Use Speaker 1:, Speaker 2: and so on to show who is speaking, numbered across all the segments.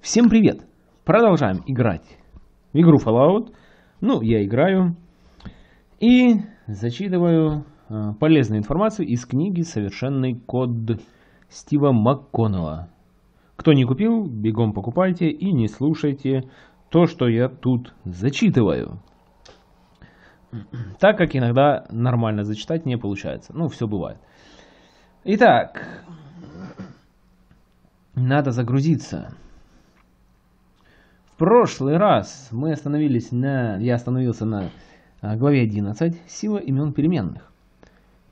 Speaker 1: Всем привет! Продолжаем играть в игру Fallout. Ну, я играю и зачитываю э, полезную информацию из книги «Совершенный код» Стива МакКоннелла. Кто не купил, бегом покупайте и не слушайте то, что я тут зачитываю. Так как иногда нормально зачитать не получается. Ну, все бывает. Итак, надо загрузиться. Прошлый раз мы остановились на... Я остановился на а, главе 11 «Сила имен переменных».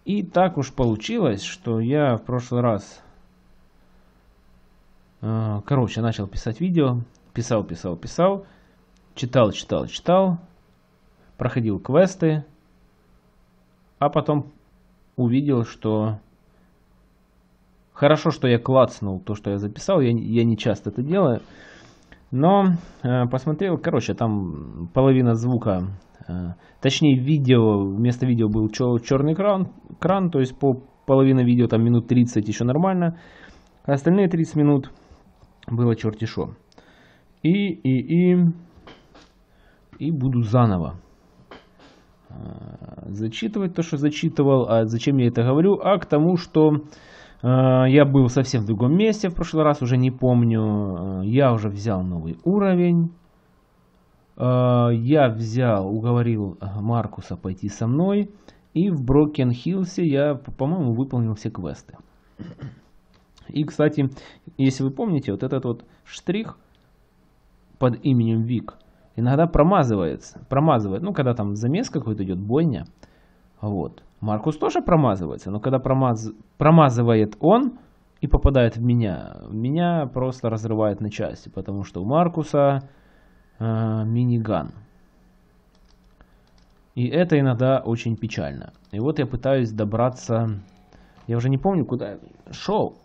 Speaker 1: И так уж получилось, что я в прошлый раз... А, короче, начал писать видео. Писал, писал, писал. Читал, читал, читал. Проходил квесты. А потом увидел, что Хорошо, что я клацнул то, что я записал. Я, я не часто это делаю. Но э, посмотрел, короче, там половина звука, э, точнее видео, вместо видео был черный экран, кран, то есть по половина видео там минут 30 еще нормально, а остальные 30 минут было черти шо. И, и, и, и буду заново э, зачитывать то, что зачитывал. А зачем я это говорю? А к тому, что я был совсем в другом месте в прошлый раз, уже не помню. Э, я уже взял новый уровень. Э, я взял, уговорил Маркуса пойти со мной. И в Брокен Хиллсе я, по-моему, выполнил все квесты. И, кстати, если вы помните, вот этот вот штрих под именем Вик иногда промазывается. Промазывает, ну, когда там замес какой-то идет, бойня. Вот. Маркус тоже промазывается, но когда промаз... промазывает он и попадает в меня, меня просто разрывает на части, потому что у Маркуса э, миниган. И это иногда очень печально. И вот я пытаюсь добраться... Я уже не помню, куда я шел.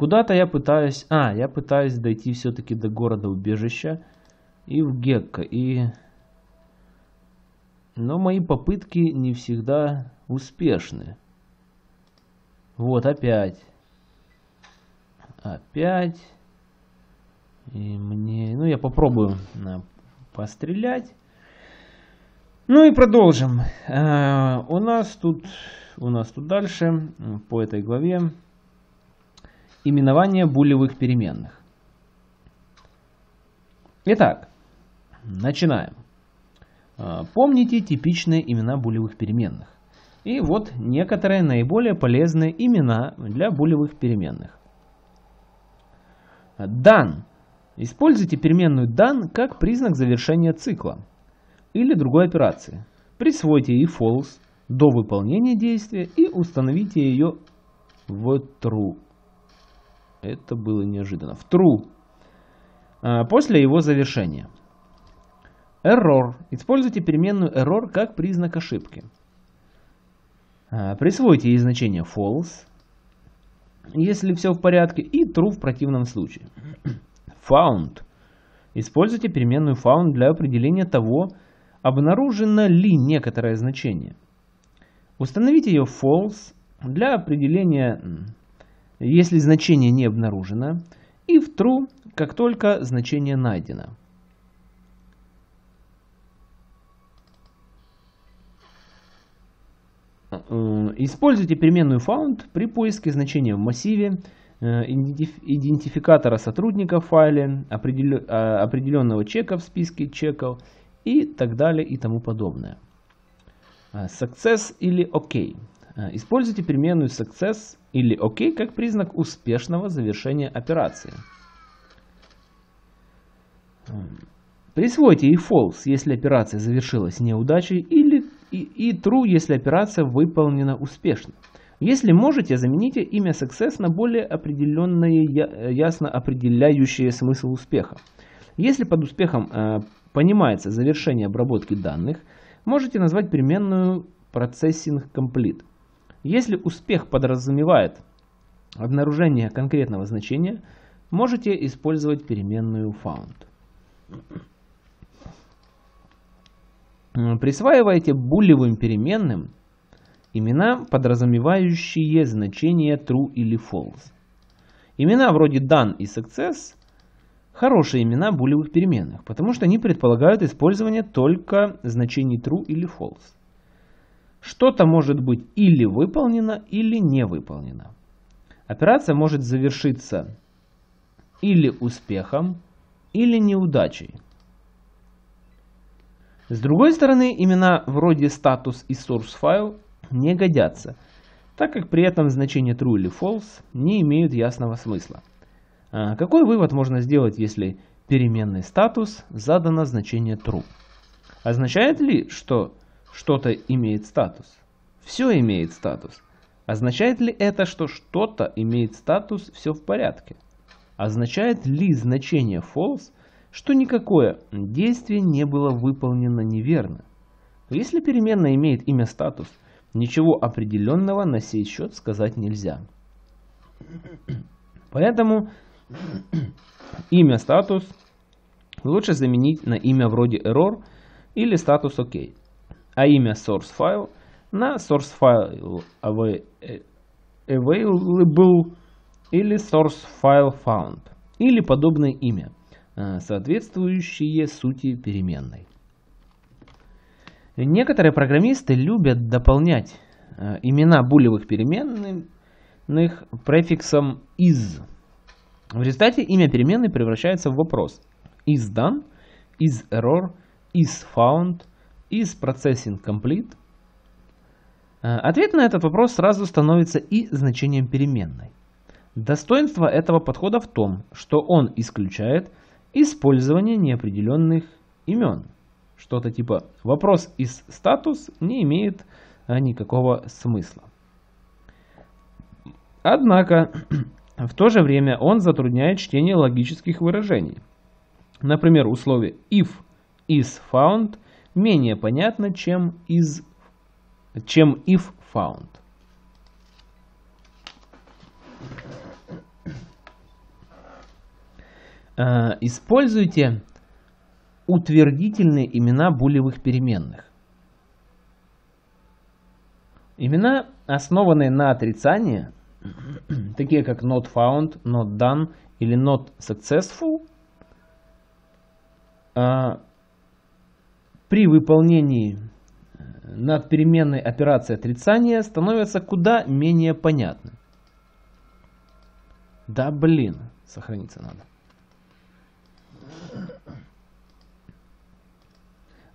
Speaker 1: Куда-то я пытаюсь... А, я пытаюсь дойти все-таки до города-убежища и в Гекко. И... Но мои попытки не всегда успешны. Вот опять. Опять. И мне... Ну, я попробую а, пострелять. Ну и продолжим. А, у нас тут... У нас тут дальше, по этой главе, Именование булевых переменных. Итак, начинаем. А, помните типичные имена булевых переменных. И вот некоторые наиболее полезные имена для булевых переменных. Дан. Используйте переменную дан как признак завершения цикла или другой операции. Присвойте ей false до выполнения действия и установите ее в true. Это было неожиданно. В true. А, после его завершения. Error. Используйте переменную error как признак ошибки. А, присвойте ей значение false, если все в порядке, и true в противном случае. Found. Используйте переменную found для определения того, обнаружено ли некоторое значение. Установите ее false для определения если значение не обнаружено, и в true, как только значение найдено. Э, используйте переменную found при поиске значения в массиве, э, идентификатора сотрудника в файле, э, определенного чека в списке чеков и так далее и тому подобное. Success или OK. Используйте переменную success или ОК как признак успешного завершения операции. Присвойте и false, если операция завершилась неудачей, или и, и true, если операция выполнена успешно. Если можете, замените имя success на более определенное, ясно определяющее смысл успеха. Если под успехом э, понимается завершение обработки данных, можете назвать переменную processing complete. Если успех подразумевает обнаружение конкретного значения, можете использовать переменную found. Присваивайте булевым переменным Имена, подразумевающие значение true или false. Имена вроде done и success – хорошие имена булевых переменных, потому что они предполагают использование только значений true или false. Что-то может быть или выполнено, или не выполнено. Операция может завершиться или успехом, или неудачей. С другой стороны, имена вроде статус и source file не годятся, так как при этом значения true или false не имеют ясного смысла. А какой вывод можно сделать, если переменный статус задано значение true? Означает ли, что что-то имеет статус? Все имеет статус. Означает ли это, что что-то имеет статус «все в порядке»? Означает ли значение false, что никакое действие не было выполнено неверно? Если переменная имеет имя статус, ничего определенного на сей счет сказать нельзя. Поэтому имя статус лучше заменить на имя вроде error или статус OK, а имя source file на source file available или source file found, или подобное имя, э, соответствующее сути переменной. Некоторые программисты любят дополнять э, имена булевых переменных префиксом is. В результате имя переменной превращается в вопрос is done, is error, is found, is processing complete. Э, ответ на этот вопрос сразу становится и значением переменной. Достоинство этого подхода в том, что он исключает использование неопределенных имен. Что-то типа вопрос из статус не имеет а, никакого смысла. Однако, в то же время он затрудняет чтение логических выражений. Например, условие if is found менее понятно, чем, is, чем if found. Э, используйте утвердительные имена булевых переменных. Имена, основанные на отрицании, такие как not found, not done или not successful, э, при выполнении э, над переменной операции отрицания становятся куда менее понятны. Да блин, сохраниться надо.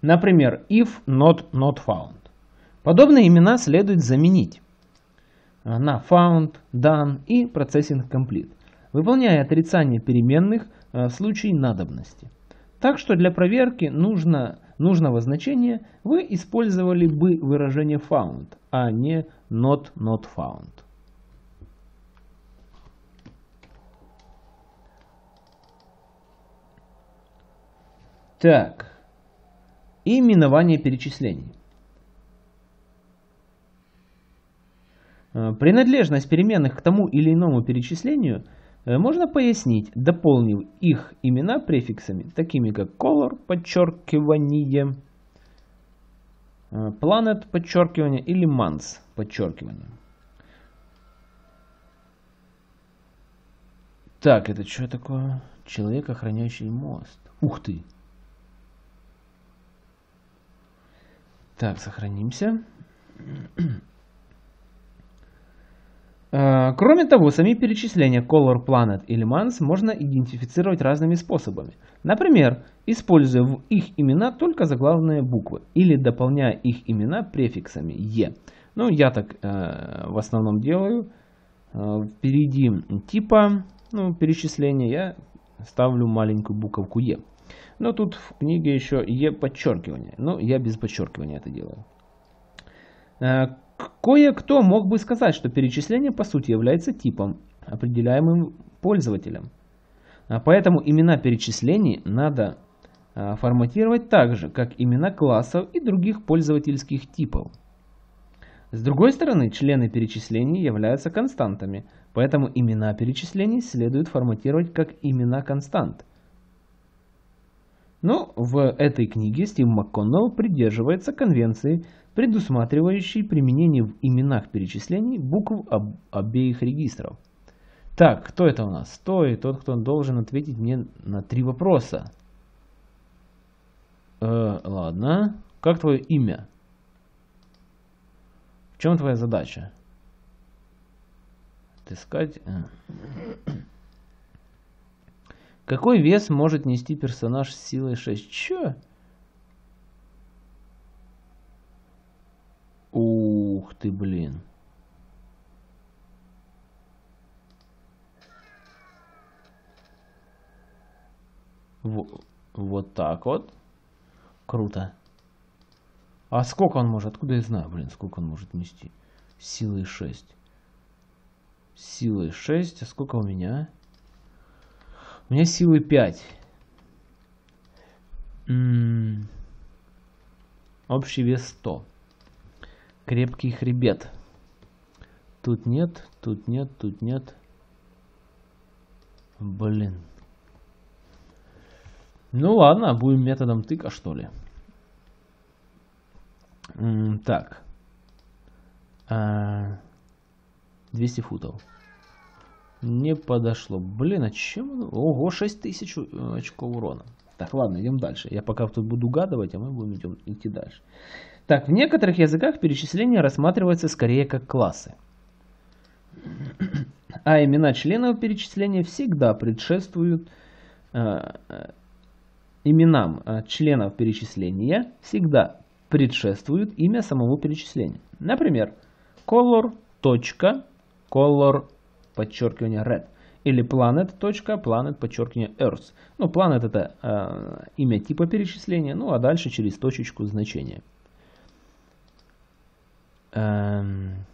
Speaker 1: Например, if not not found. Подобные имена следует заменить на found, done и processing complete, выполняя отрицание переменных э, в случае надобности. Так что для проверки нужно, нужного значения вы использовали бы выражение found, а не not not found. Так. Именование перечислений. Э, принадлежность переменных к тому или иному перечислению можно пояснить, дополнив их имена префиксами, такими как color, подчеркивание, э, planet, подчеркивание, или months, подчеркивание. Так, это что такое? Человек, охраняющий мост. Ух ты! Так, сохранимся. Э, кроме того, сами перечисления Color, Planet или Months можно идентифицировать разными способами. Например, используя в их имена только заглавные буквы или дополняя их имена префиксами «е». Ну, я так э, в основном делаю. Э, впереди типа ну, перечисления я ставлю маленькую буковку «е». Но тут в книге еще Е подчеркивание. Но я без подчеркивания это делаю. Кое-кто мог бы сказать, что перечисление по сути является типом, определяемым пользователем. А поэтому имена перечислений надо э, форматировать так же, как имена классов и других пользовательских типов. С другой стороны, члены перечислений являются константами, поэтому имена перечислений следует форматировать как имена констант – Но в этой книге Стив МакКоннелл придерживается конвенции, предусматривающей применение в именах перечислений букв об обеих регистров. Так, кто это у нас? Стой, тот, кто должен ответить мне на три вопроса. Э, ладно. Как твое имя? В чем твоя задача? Отыскать... Какой вес может нести персонаж с силой 6? Чё? Ух ты, блин. Вот, вот так вот. Круто. А сколько он может? Откуда я знаю, блин, сколько он может нести? Силой 6. Силой 6. А сколько у меня? У меня силы 5. М -м -м. Общий вес 100. Крепкий хребет. Тут нет, тут нет, тут нет. Блин. Ну ладно, будем методом тыка, что ли. Так. А 200 футов. Не подошло. Блин, а чем? Ого, 6000 э, очков урона. Так, ладно, идем дальше. Я пока тут буду угадывать, а мы будем идем, идти дальше. Так, в некоторых языках перечисления рассматриваются скорее как классы. А имена членов перечисления всегда предшествуют э, э именам э, членов перечисления всегда предшествуют имя самого перечисления. Например, color. color подчеркивание red. Или planet. planet подчеркивание earth. Ну, planet это э, имя типа перечисления, ну а дальше через точечку значения. Эм...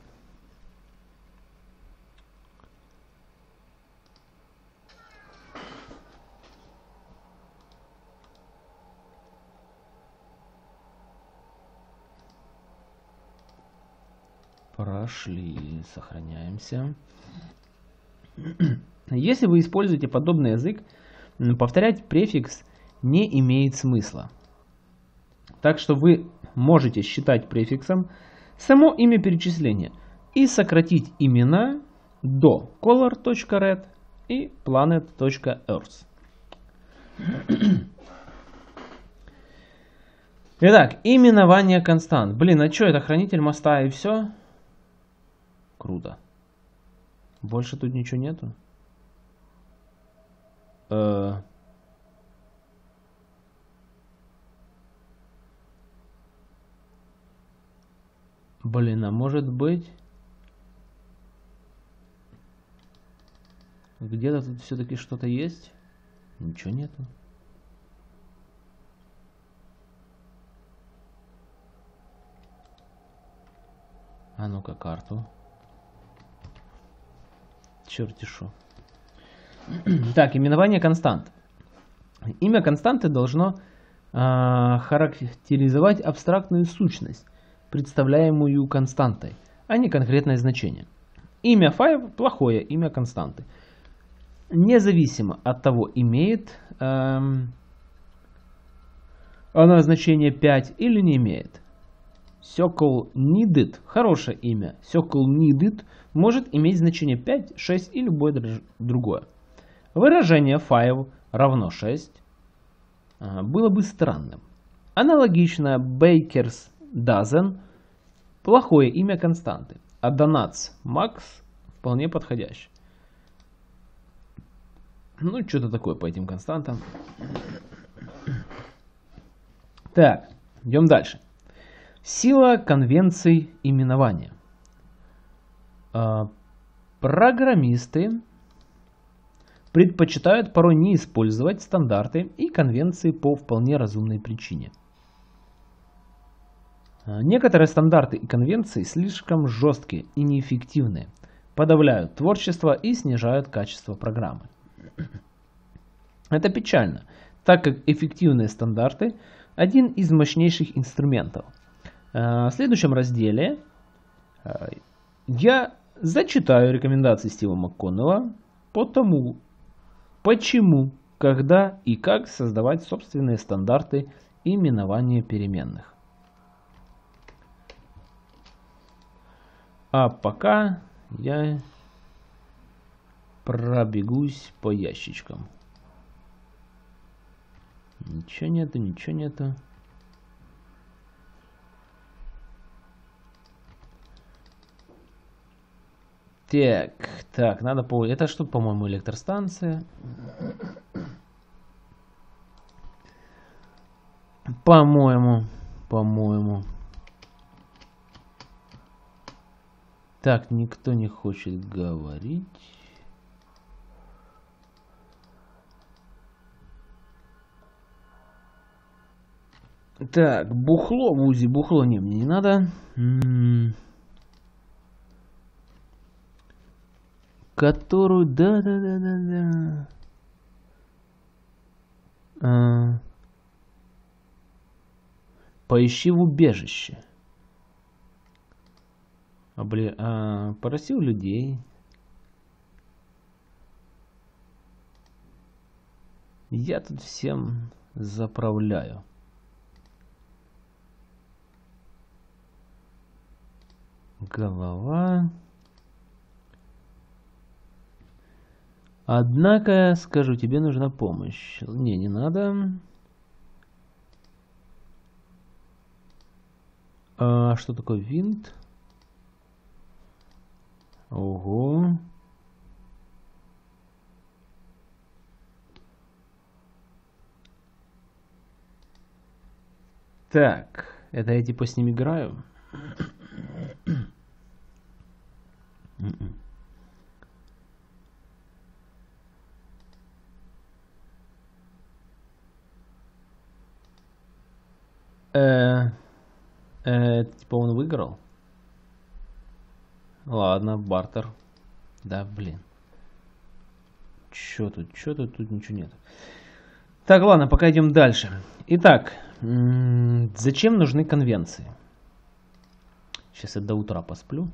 Speaker 1: Прошли, сохраняемся. Если вы используете подобный язык, повторять префикс не имеет смысла. Так что вы можете считать префиксом само имя перечисления и сократить имена до color.red и planet.earth. Итак, именование констант. Блин, а что это хранитель моста и все? Круто. Больше тут ничего нету? Э... Блин, а может быть... Где-то тут все-таки что-то есть? Ничего нету. А ну-ка карту черти шо. Так, именование констант. Имя константы должно э, характеризовать абстрактную сущность, представляемую константой, а не конкретное значение. Имя файл – плохое имя константы. Независимо от того, имеет э, оно значение 5 или не имеет. Circle needed – хорошее имя. Circle needed может иметь значение 5, 6 и любое другое. Выражение file равно 6 а, было бы странным. Аналогично Baker's dozen – плохое имя константы, а Donuts Max вполне подходящий. Ну, что-то такое по этим константам. Так, идем дальше. Сила конвенций именования. А, программисты предпочитают порой не использовать стандарты и конвенции по вполне разумной причине. А, некоторые стандарты и конвенции слишком жесткие и неэффективные, подавляют творчество и снижают качество программы. Это печально, так как эффективные стандарты – один из мощнейших инструментов – в следующем разделе э, я зачитаю рекомендации Стива МакКоннелла по тому, почему когда и как создавать собственные стандарты именования переменных. А пока я пробегусь по ящичкам. Ничего нету, ничего нету. Так, так, надо по... Это что, по-моему, электростанция? По-моему, по-моему. Так, никто не хочет говорить. Так, бухло в УЗИ, бухло не, мне не надо. М -м -м. Которую, да-да-да-да-да. А. Поищи в убежище. Обли... А, поросил людей. Я тут всем заправляю. голова. Однако, скажу, тебе нужна помощь. Не, не надо. А что такое винт? Ого. Так, это я типа с ним играю. Э, э, типа он выиграл? Ладно, бартер. Да, блин. Чё тут, чё тут, тут ничего нет. Так, ладно, пока идем дальше. Итак, зачем нужны конвенции? Сейчас я до утра посплю.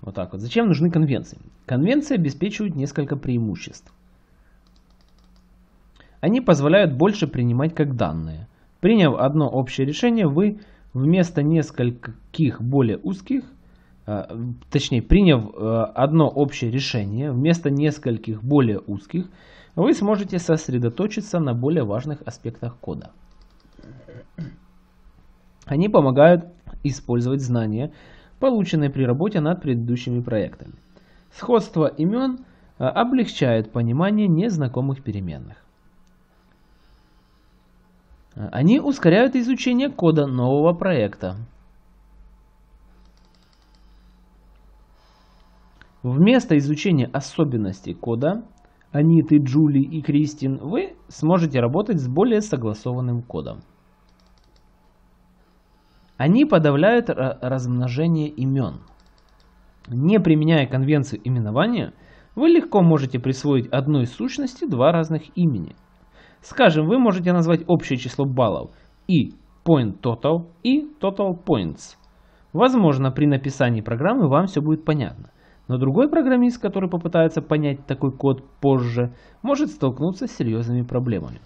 Speaker 1: Вот так вот. Зачем нужны конвенции? Конвенции обеспечивают несколько преимуществ. Они позволяют больше принимать как данные. Приняв одно общее решение, вы вместо нескольких более узких, а, точнее, приняв э, одно общее решение вместо нескольких более узких, вы сможете сосредоточиться на более важных аспектах кода. Они помогают использовать знания, полученные при работе над предыдущими проектами. Сходство имен э, облегчает понимание незнакомых переменных. Они ускоряют изучение кода нового проекта. Вместо изучения особенностей кода Аниты, Джули и Кристин вы сможете работать с более согласованным кодом. Они подавляют размножение имен. Не применяя конвенцию именования, вы легко можете присвоить одной сущности два разных имени. Скажем, вы можете назвать общее число баллов и point total и total points. Возможно, при написании программы вам все будет понятно. Но другой программист, который попытается понять такой код позже, может столкнуться с серьезными проблемами.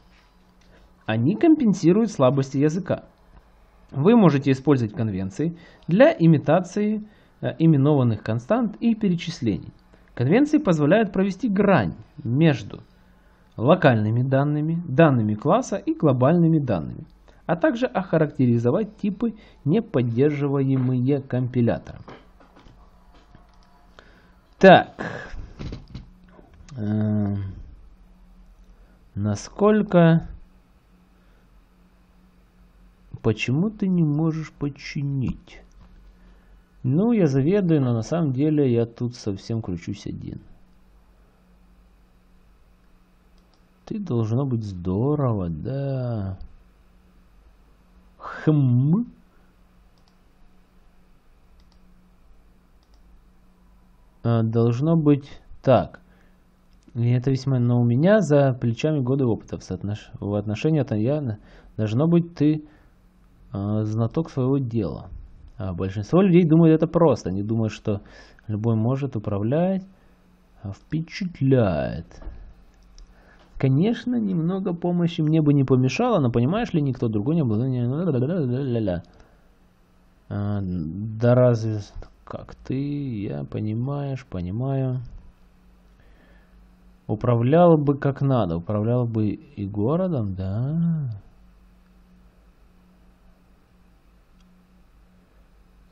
Speaker 1: Они компенсируют слабости языка. Вы можете использовать конвенции для имитации э, именованных констант и перечислений. Конвенции позволяют провести грань между локальными данными, данными класса и глобальными данными, а также охарактеризовать типы, не поддерживаемые компилятором. Так, э, насколько Почему ты не можешь починить? Ну, я заведую, но на самом деле я тут совсем кручусь один. Ты должно быть здорово, да. Хм. А, должно быть так. И это весьма... Но у меня за плечами годы опыта в, соотнош... в отношении от я должно быть ты э, знаток своего дела. А большинство людей думают это просто. Они думают, что любой может управлять. Впечатляет. Конечно, немного помощи мне бы не помешало, но понимаешь ли, никто другой не был. А, да разве как ты, я понимаешь, понимаю. Управлял бы как надо, управлял бы и городом, да.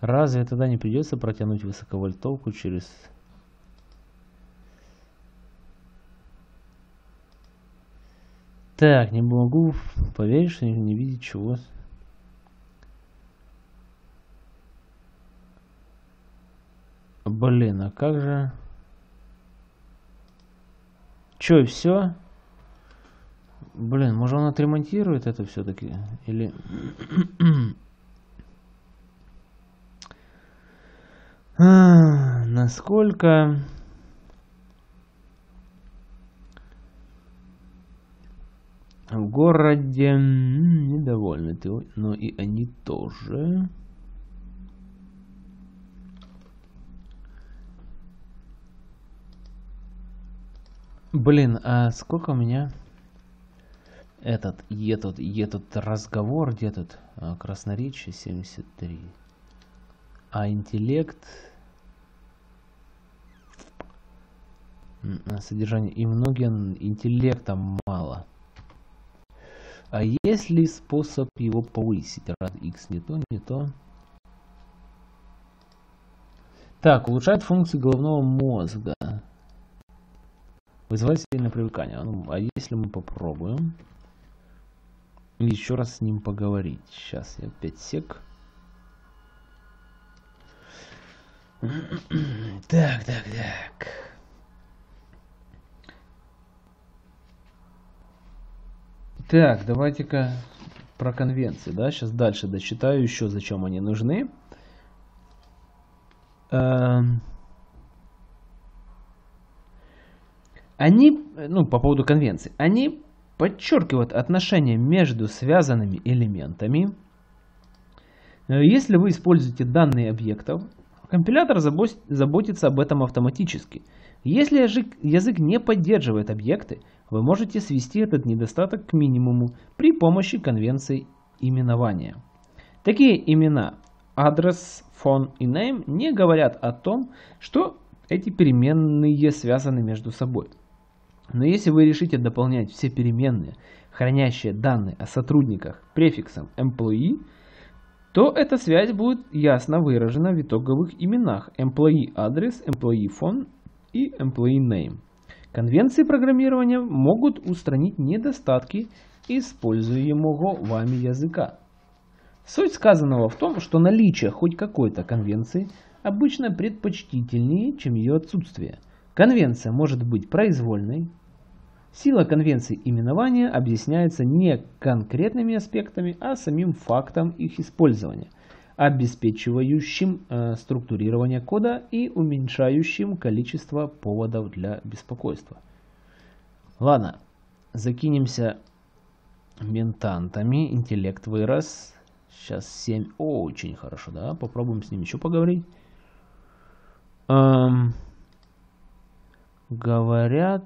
Speaker 1: Разве тогда не придется протянуть высоковольтовку через Так, не могу поверить, что не видеть чего. Блин, а как же... Чё, и все? Блин, может он отремонтирует это все-таки? Или... а, насколько... В городе недовольны ты, но и они тоже. Блин, а сколько у меня этот, этот, этот разговор, где тут а, красноречие 73, а интеллект, содержание и многие интеллекта мало. А есть ли способ его повысить? Рад X не то, не то. Так, улучшает функции головного мозга. Вызывает сильное привыкание. Ну, а если мы попробуем еще раз с ним поговорить? Сейчас я 5 сек. Так, так, так. Так, давайте-ка про конвенции, да, сейчас дальше дочитаю еще, зачем они нужны. Эм... Они, ну, по поводу конвенции, они подчеркивают отношения между связанными элементами. Если вы используете данные объектов, компилятор заботится об этом автоматически. Если язык, не поддерживает объекты, вы можете свести этот недостаток к минимуму при помощи конвенции именования. Такие имена адрес, phone и name не говорят о том, что эти переменные связаны между собой. Но если вы решите дополнять все переменные, хранящие данные о сотрудниках префиксом employee, то эта связь будет ясно выражена в итоговых именах employee address, employee phone и employee name. Конвенции программирования могут устранить недостатки используемого вами языка. Суть сказанного в том, что наличие хоть какой-то конвенции обычно предпочтительнее, чем ее отсутствие. Конвенция может быть произвольной. Сила конвенции именования объясняется не конкретными аспектами, а самим фактом их использования обеспечивающим э, структурирование кода и уменьшающим количество поводов для беспокойства. Ладно, закинемся ментантами. Интеллект вырос. Сейчас 7. Очень хорошо, да? Попробуем с ним еще поговорить. Эм, говорят...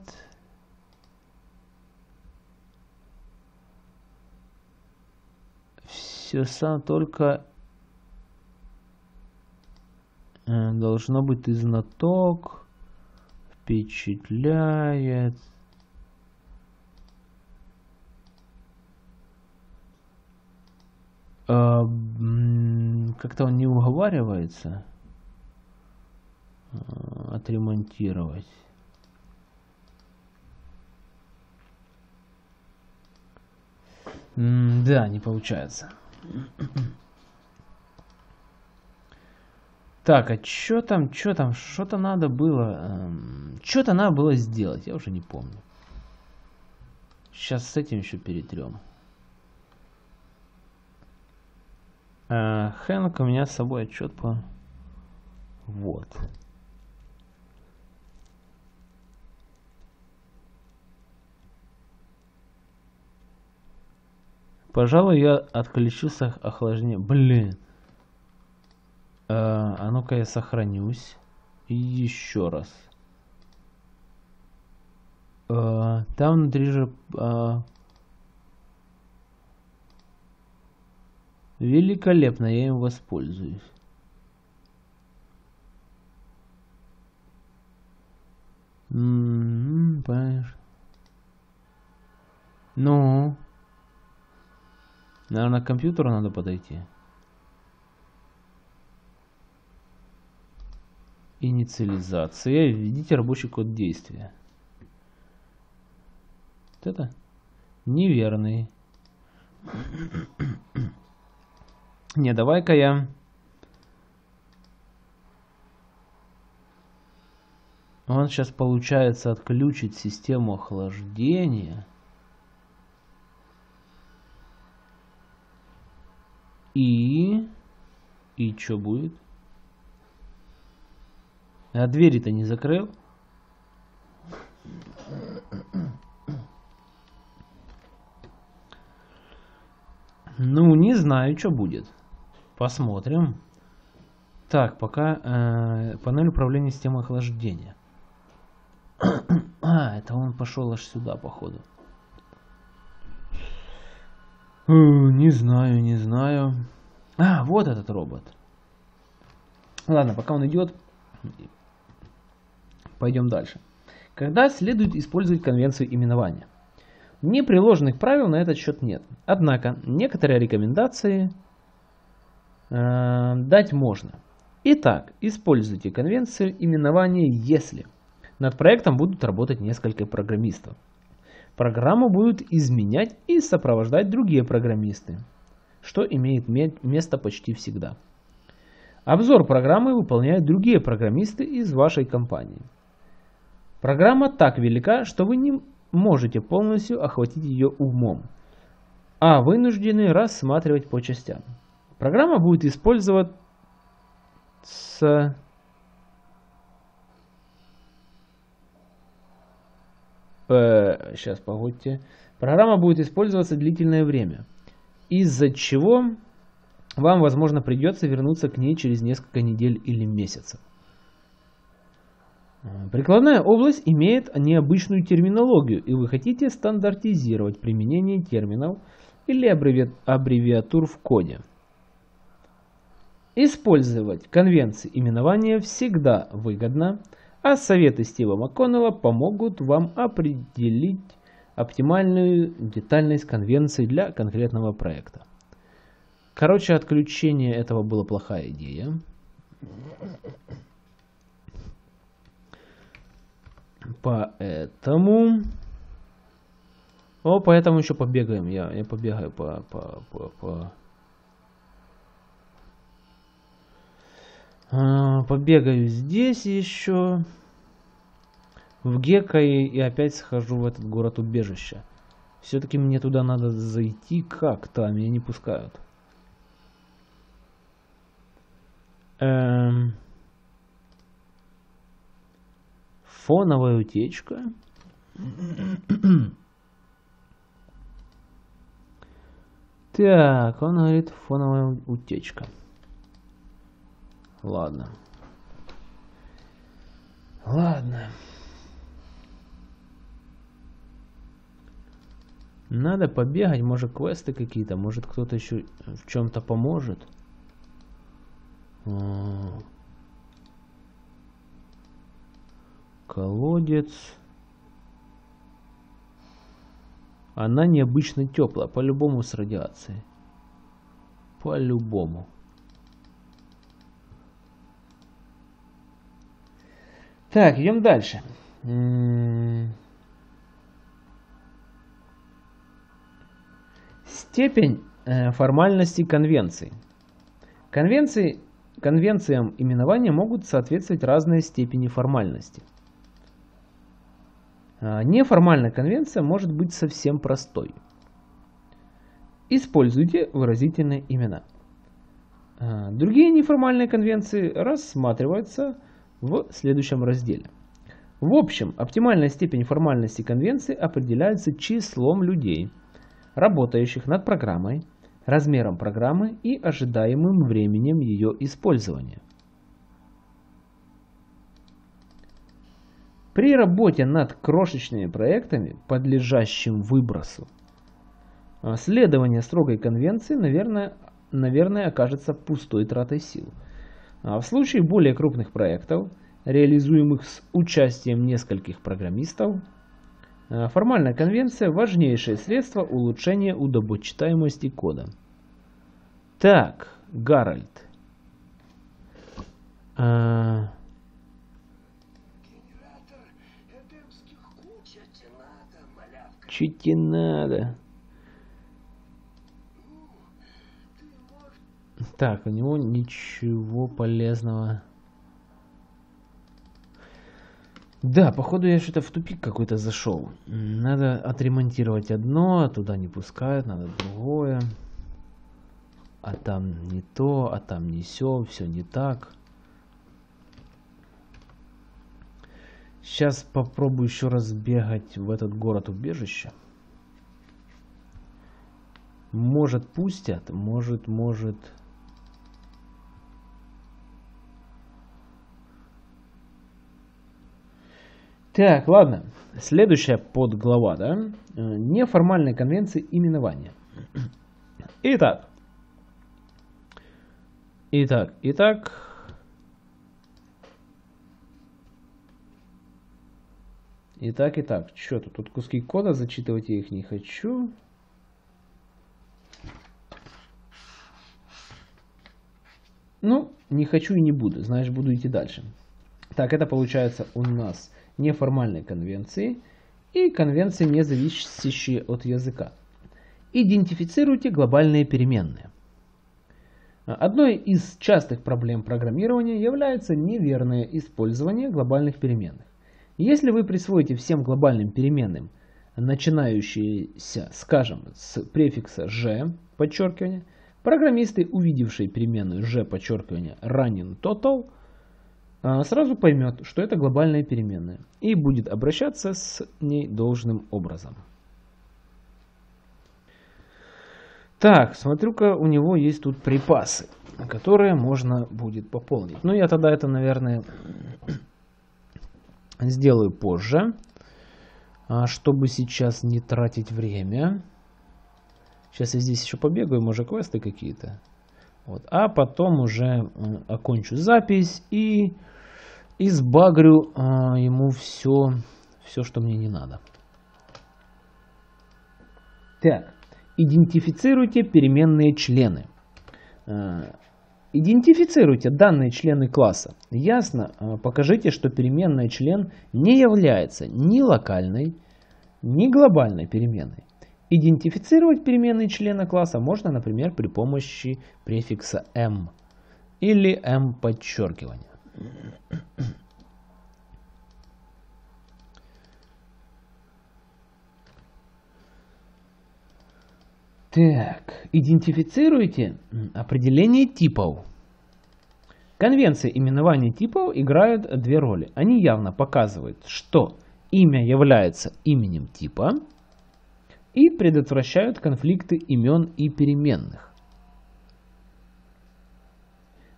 Speaker 1: Все сам только должно быть ты знаток. Впечатляет. А, как-то он не уговаривается а, отремонтировать. Да, не получается. Так, а что там, что там, что-то надо было, эм, что-то надо было сделать, я уже не помню. Сейчас с этим еще перетрем. Э, Хэнк у меня с собой отчет по... Вот. Пожалуй, я отключился охлаждение. Блин. А, а ну-ка я сохранюсь. И еще раз. А, там внутри же... А, великолепно, я им воспользуюсь. М-м, понимаешь? Ну... Наверное, к компьютеру надо подойти. Инициализация. Введите рабочий код действия. Вот это неверный. Не, давай-ка я... Он сейчас, получается, отключит систему охлаждения. И... И что будет? А двери-то не закрыл? Ну, не знаю, что будет. Посмотрим. Так, пока э, панель управления системой охлаждения. а, это он пошел аж сюда, походу. Э, не знаю, не знаю. А, вот этот робот. Ладно, пока он идет, пойдем дальше. Когда следует использовать конвенцию именования? Неприложенных правил на этот счет нет. Однако, некоторые рекомендации э, дать можно. Итак, используйте конвенцию именования «если». Над проектом будут работать несколько программистов. Программу будут изменять и сопровождать другие программисты, что имеет место почти всегда. Обзор программы выполняют другие программисты из вашей компании. Программа так велика, что вы не можете полностью охватить ее умом, а вынуждены рассматривать по частям. Программа будет использовать с э, сейчас погодьте. Программа будет использоваться длительное время, из-за чего вам, возможно, придется вернуться к ней через несколько недель или месяцев. Прикладная область имеет необычную терминологию, и вы хотите стандартизировать применение терминов или аббревиатур в коде. Использовать конвенции именования всегда выгодно, а советы Стива МакКоннелла помогут вам определить оптимальную детальность конвенции для конкретного проекта. Короче, отключение этого была плохая идея. Поэтому... О, поэтому еще побегаем. Я, я побегаю по, по, по, по... А, побегаю здесь еще. В Гека и, и опять схожу в этот город убежища. Все-таки мне туда надо зайти как-то, а меня не пускают. Эм... Фоновая утечка. Так, он говорит фоновая утечка. Ладно. Ладно. Надо побегать, может квесты какие-то, может кто-то еще в чем-то поможет. Колодец. Она необычно теплая, по-любому с радиацией. По-любому. Так, идем дальше. Степень э, формальности конвенции. Конвенции, конвенциям именования могут соответствовать разные степени формальности. А, неформальная конвенция может быть совсем простой. Используйте выразительные имена. А, другие неформальные конвенции рассматриваются в следующем разделе. В общем, оптимальная степень формальности конвенции определяется числом людей, работающих над программой, размером программы и ожидаемым временем ее использования. При работе над крошечными проектами, подлежащим выбросу, а, следование строгой конвенции, наверное, наверное окажется пустой тратой сил. А в случае более крупных проектов, реализуемых с участием нескольких программистов, а, формальная конвенция – важнейшее средство улучшения удобочитаемости кода. Так, Гарольд. А... Чуть не надо. Так, у него ничего полезного. Да, походу я что-то в тупик какой-то зашел. Надо отремонтировать одно, а туда не пускают, надо другое. А там не то, а там не все, все не так. Сейчас попробую еще раз бегать в этот город убежище. Может пустят, может, может... Так, ладно. Следующая подглава, да? Э, неформальные конвенции именования. Итак. Итак, итак. Итак, итак. Что-то тут куски кода, зачитывать я их не хочу. Ну, не хочу и не буду. Знаешь, буду идти дальше. Так, это получается у нас неформальной конвенции и конвенции, не зависящие от языка. Идентифицируйте глобальные переменные. Одной из частых проблем программирования является неверное использование глобальных переменных. Если вы присвоите всем глобальным переменным, начинающиеся, скажем, с префикса «ж», подчеркивание, программисты, увидевшие переменную «ж», подчеркивание running total, а, сразу поймет, что это глобальная переменная и будет обращаться с ней должным образом. Так, смотрю-ка, у него есть тут припасы, которые можно будет пополнить. Ну, я тогда это, наверное, сделаю позже, а, чтобы сейчас не тратить время. Сейчас я здесь еще побегаю, может, квесты какие-то. Вот. А потом уже окончу запись и избагрю а, ему все, все, что мне не надо. Так, идентифицируйте переменные члены. Идентифицируйте данные члены класса. Ясно, а, покажите, что переменная член не является ни локальной, ни глобальной переменной. Идентифицировать переменные члена класса можно, например, при помощи префикса m или m подчеркивания. Так, идентифицируйте определение типов. Конвенции именования типов играют две роли. Они явно показывают, что имя является именем типа и предотвращают конфликты имен и переменных.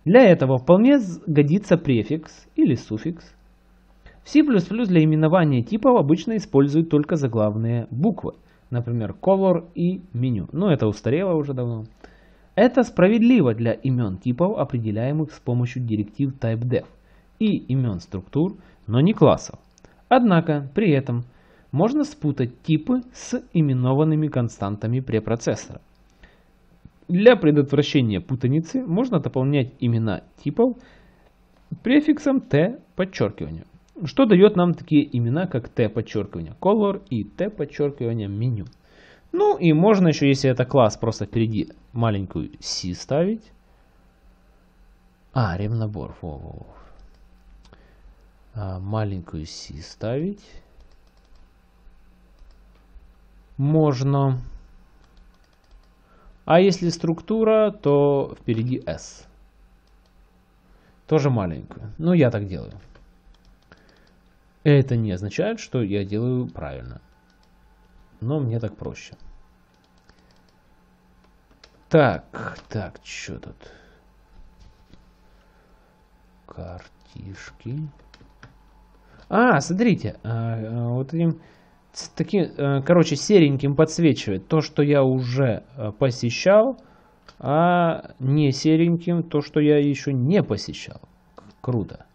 Speaker 1: Для этого вполне годится префикс или суффикс. В C++ для именования типов обычно используют только заглавные буквы, например, color и меню. Но это устарело уже давно. Это справедливо для имен типов, определяемых с помощью директив typedef и имен структур, но не классов. Однако, при этом можно спутать типы с именованными константами препроцессора. Для предотвращения путаницы можно дополнять имена типов префиксом t подчеркивания, что дает нам такие имена, как t подчеркивание color и t подчеркивание меню. Ну и можно еще, если это класс, просто впереди маленькую c ставить. А, ремнабор. Во, во, во. А, маленькую c ставить. Можно. А если структура, то впереди S. Тоже маленькую. Ну, я так делаю. Это не означает, что я делаю правильно. Но мне так проще. Так, так, что тут? Картишки. А, смотрите, а, вот этим таким, короче, сереньким подсвечивает то, что я уже посещал, а не сереньким то, что я еще не посещал. Круто.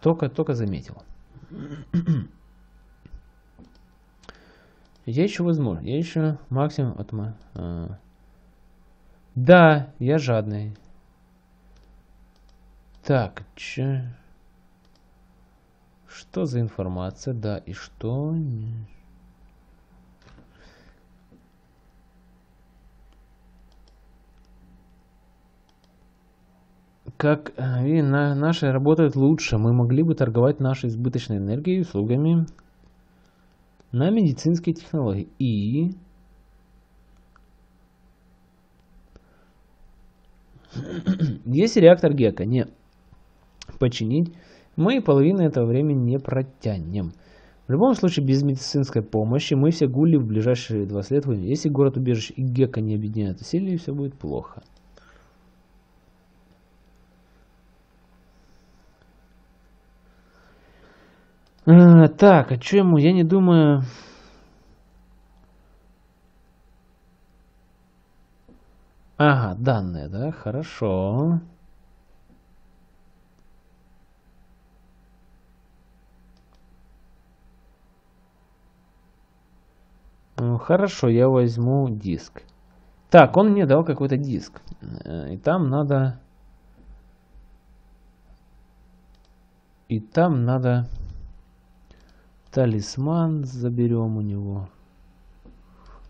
Speaker 1: Только, только заметил. Я еще возможно. Я еще максимум от... А. Да, я жадный. Так, че... Что за информация? Да, и что... как э, и на, наши работают лучше. Мы могли бы торговать нашей избыточной энергией и услугами на медицинские технологии. И если реактор Гека не починить, мы половину этого времени не протянем. В любом случае, без медицинской помощи мы все гули в ближайшие 20 лет. Если город-убежище и Гека не объединяют усилия, все будет плохо. А, так, а что ему? Я не думаю... Ага, данные, да, хорошо. Ну, хорошо, я возьму диск. Так, он мне дал какой-то диск. Э, и там надо... И там надо... Талисман заберем у него.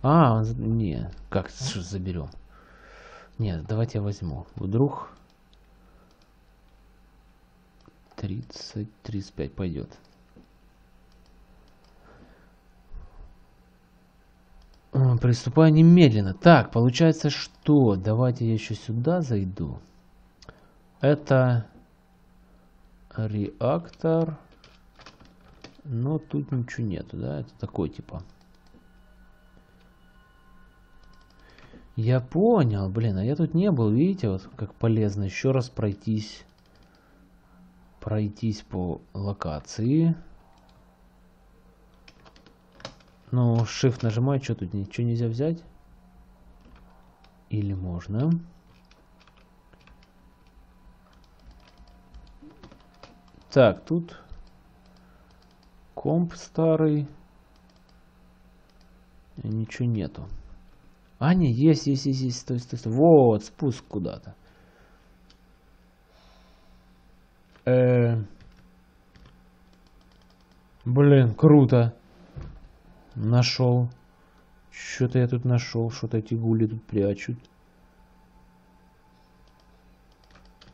Speaker 1: А, не, как заберем? Нет, давайте я возьму. Вдруг 30, 35 пойдет. Приступаю немедленно. Так, получается что? Давайте я еще сюда зайду. Это реактор. Но тут ничего нету, да? Это такой типа. Я понял, блин, а я тут не был, видите, вот как полезно еще раз пройтись. Пройтись по локации. Ну, Shift нажимаю, что тут ничего нельзя взять? Или можно? Так, тут комп старый. Ничего нету. А, не, есть, есть, есть, есть, стой, стой, стой. Вот, спуск куда-то. Э -э Блин, круто. Нашел. Что-то я тут нашел, что-то эти гули тут прячут.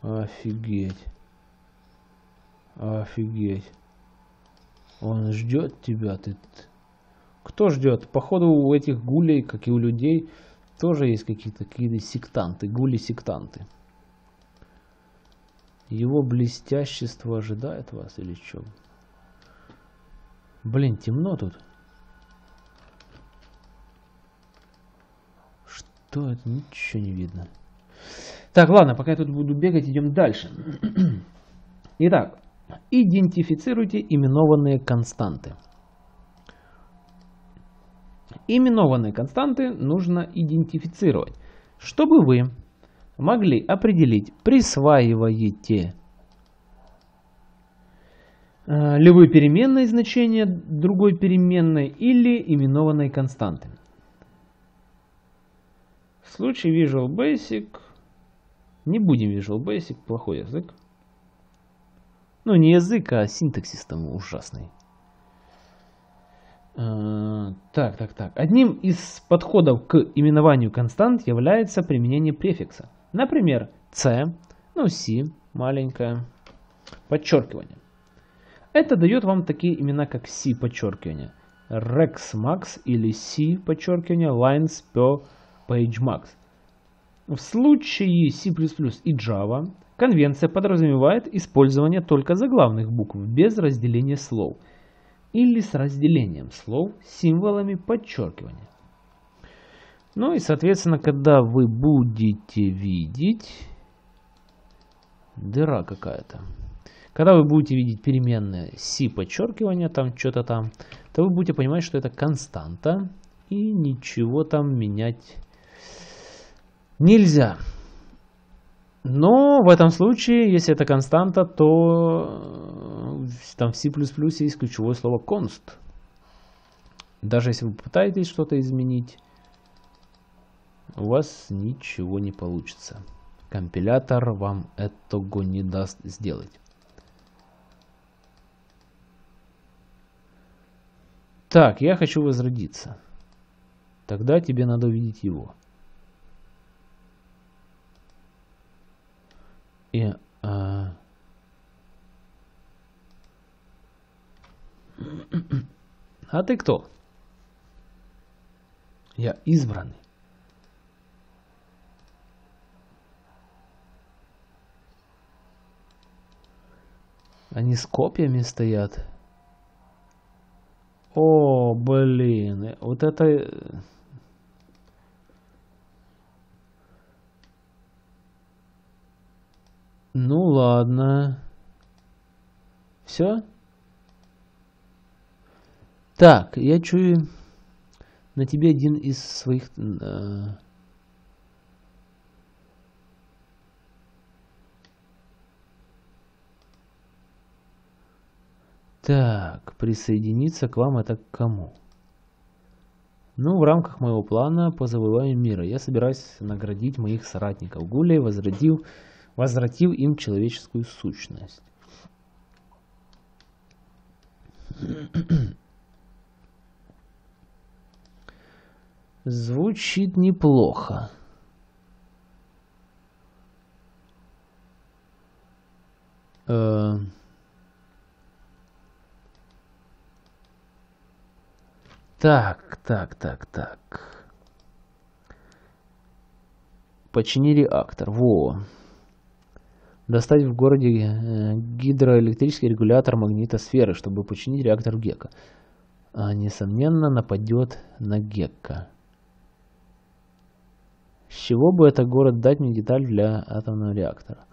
Speaker 1: Офигеть. Офигеть. Он ждет тебя, ты... Кто ждет? Походу у этих гулей, как и у людей, тоже есть какие-то какие сектанты, гули-сектанты. Его блестящество ожидает вас или что? Блин, темно тут. Что это? Ничего не видно. Так, ладно, пока я тут буду бегать, идем дальше. Итак, Идентифицируйте именованные константы. Именованные константы нужно идентифицировать, чтобы вы могли определить, присваиваете э, ли вы переменной значение другой переменной или именованной константы. В случае Visual Basic, не будем Visual Basic, плохой язык. Ну, не язык, а синтаксис там ужасный. А, так, так, так. Одним из подходов к именованию констант является применение префикса. Например, c, ну c, маленькое, подчеркивание. Это дает вам такие имена, как c, подчеркивание, rex max или c, подчеркивание, lines per page max. В случае C++ и Java Конвенция подразумевает использование только заглавных букв без разделения слов или с разделением слов символами подчеркивания. Ну и соответственно, когда вы будете видеть дыра какая-то. Когда вы будете видеть переменные C подчеркивания, там что-то там, то вы будете понимать, что это константа, и ничего там менять нельзя. Но в этом случае, если это константа, то э, там в C++ есть ключевое слово const. Даже если вы пытаетесь что-то изменить, у вас ничего не получится. Компилятор вам этого не даст сделать. Так, я хочу возродиться. Тогда тебе надо увидеть его. И, а... а ты кто? Я избранный. Они с копьями стоят. О, блин. Вот это... ну ладно. Все? Так, я чую на тебе один из своих... Э, Так, присоединиться к вам это к кому? Ну, в рамках моего плана по завоеванию мира я собираюсь наградить моих соратников Гулей, возродив, возвратив им человеческую сущность. Звучит неплохо. Э Так, так, так, так. Почини реактор. Во. Достать в городе э, гидроэлектрический регулятор магнитосферы, чтобы починить реактор Гека. А, несомненно, нападет на Гекка. С чего бы это город дать мне деталь для атомного реактора?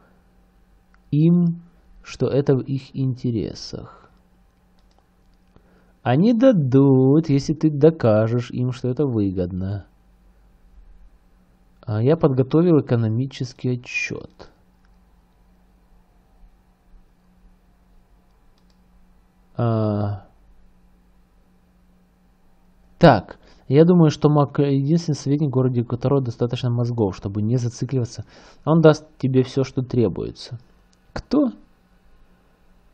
Speaker 1: Им, что это в их интересах. Они дадут, если ты докажешь им, что это выгодно. А я подготовил экономический отчет. Так, я думаю, что Мак единственный советник в городе, у которого достаточно мозгов, чтобы не зацикливаться. Он даст тебе все, что требуется. Кто?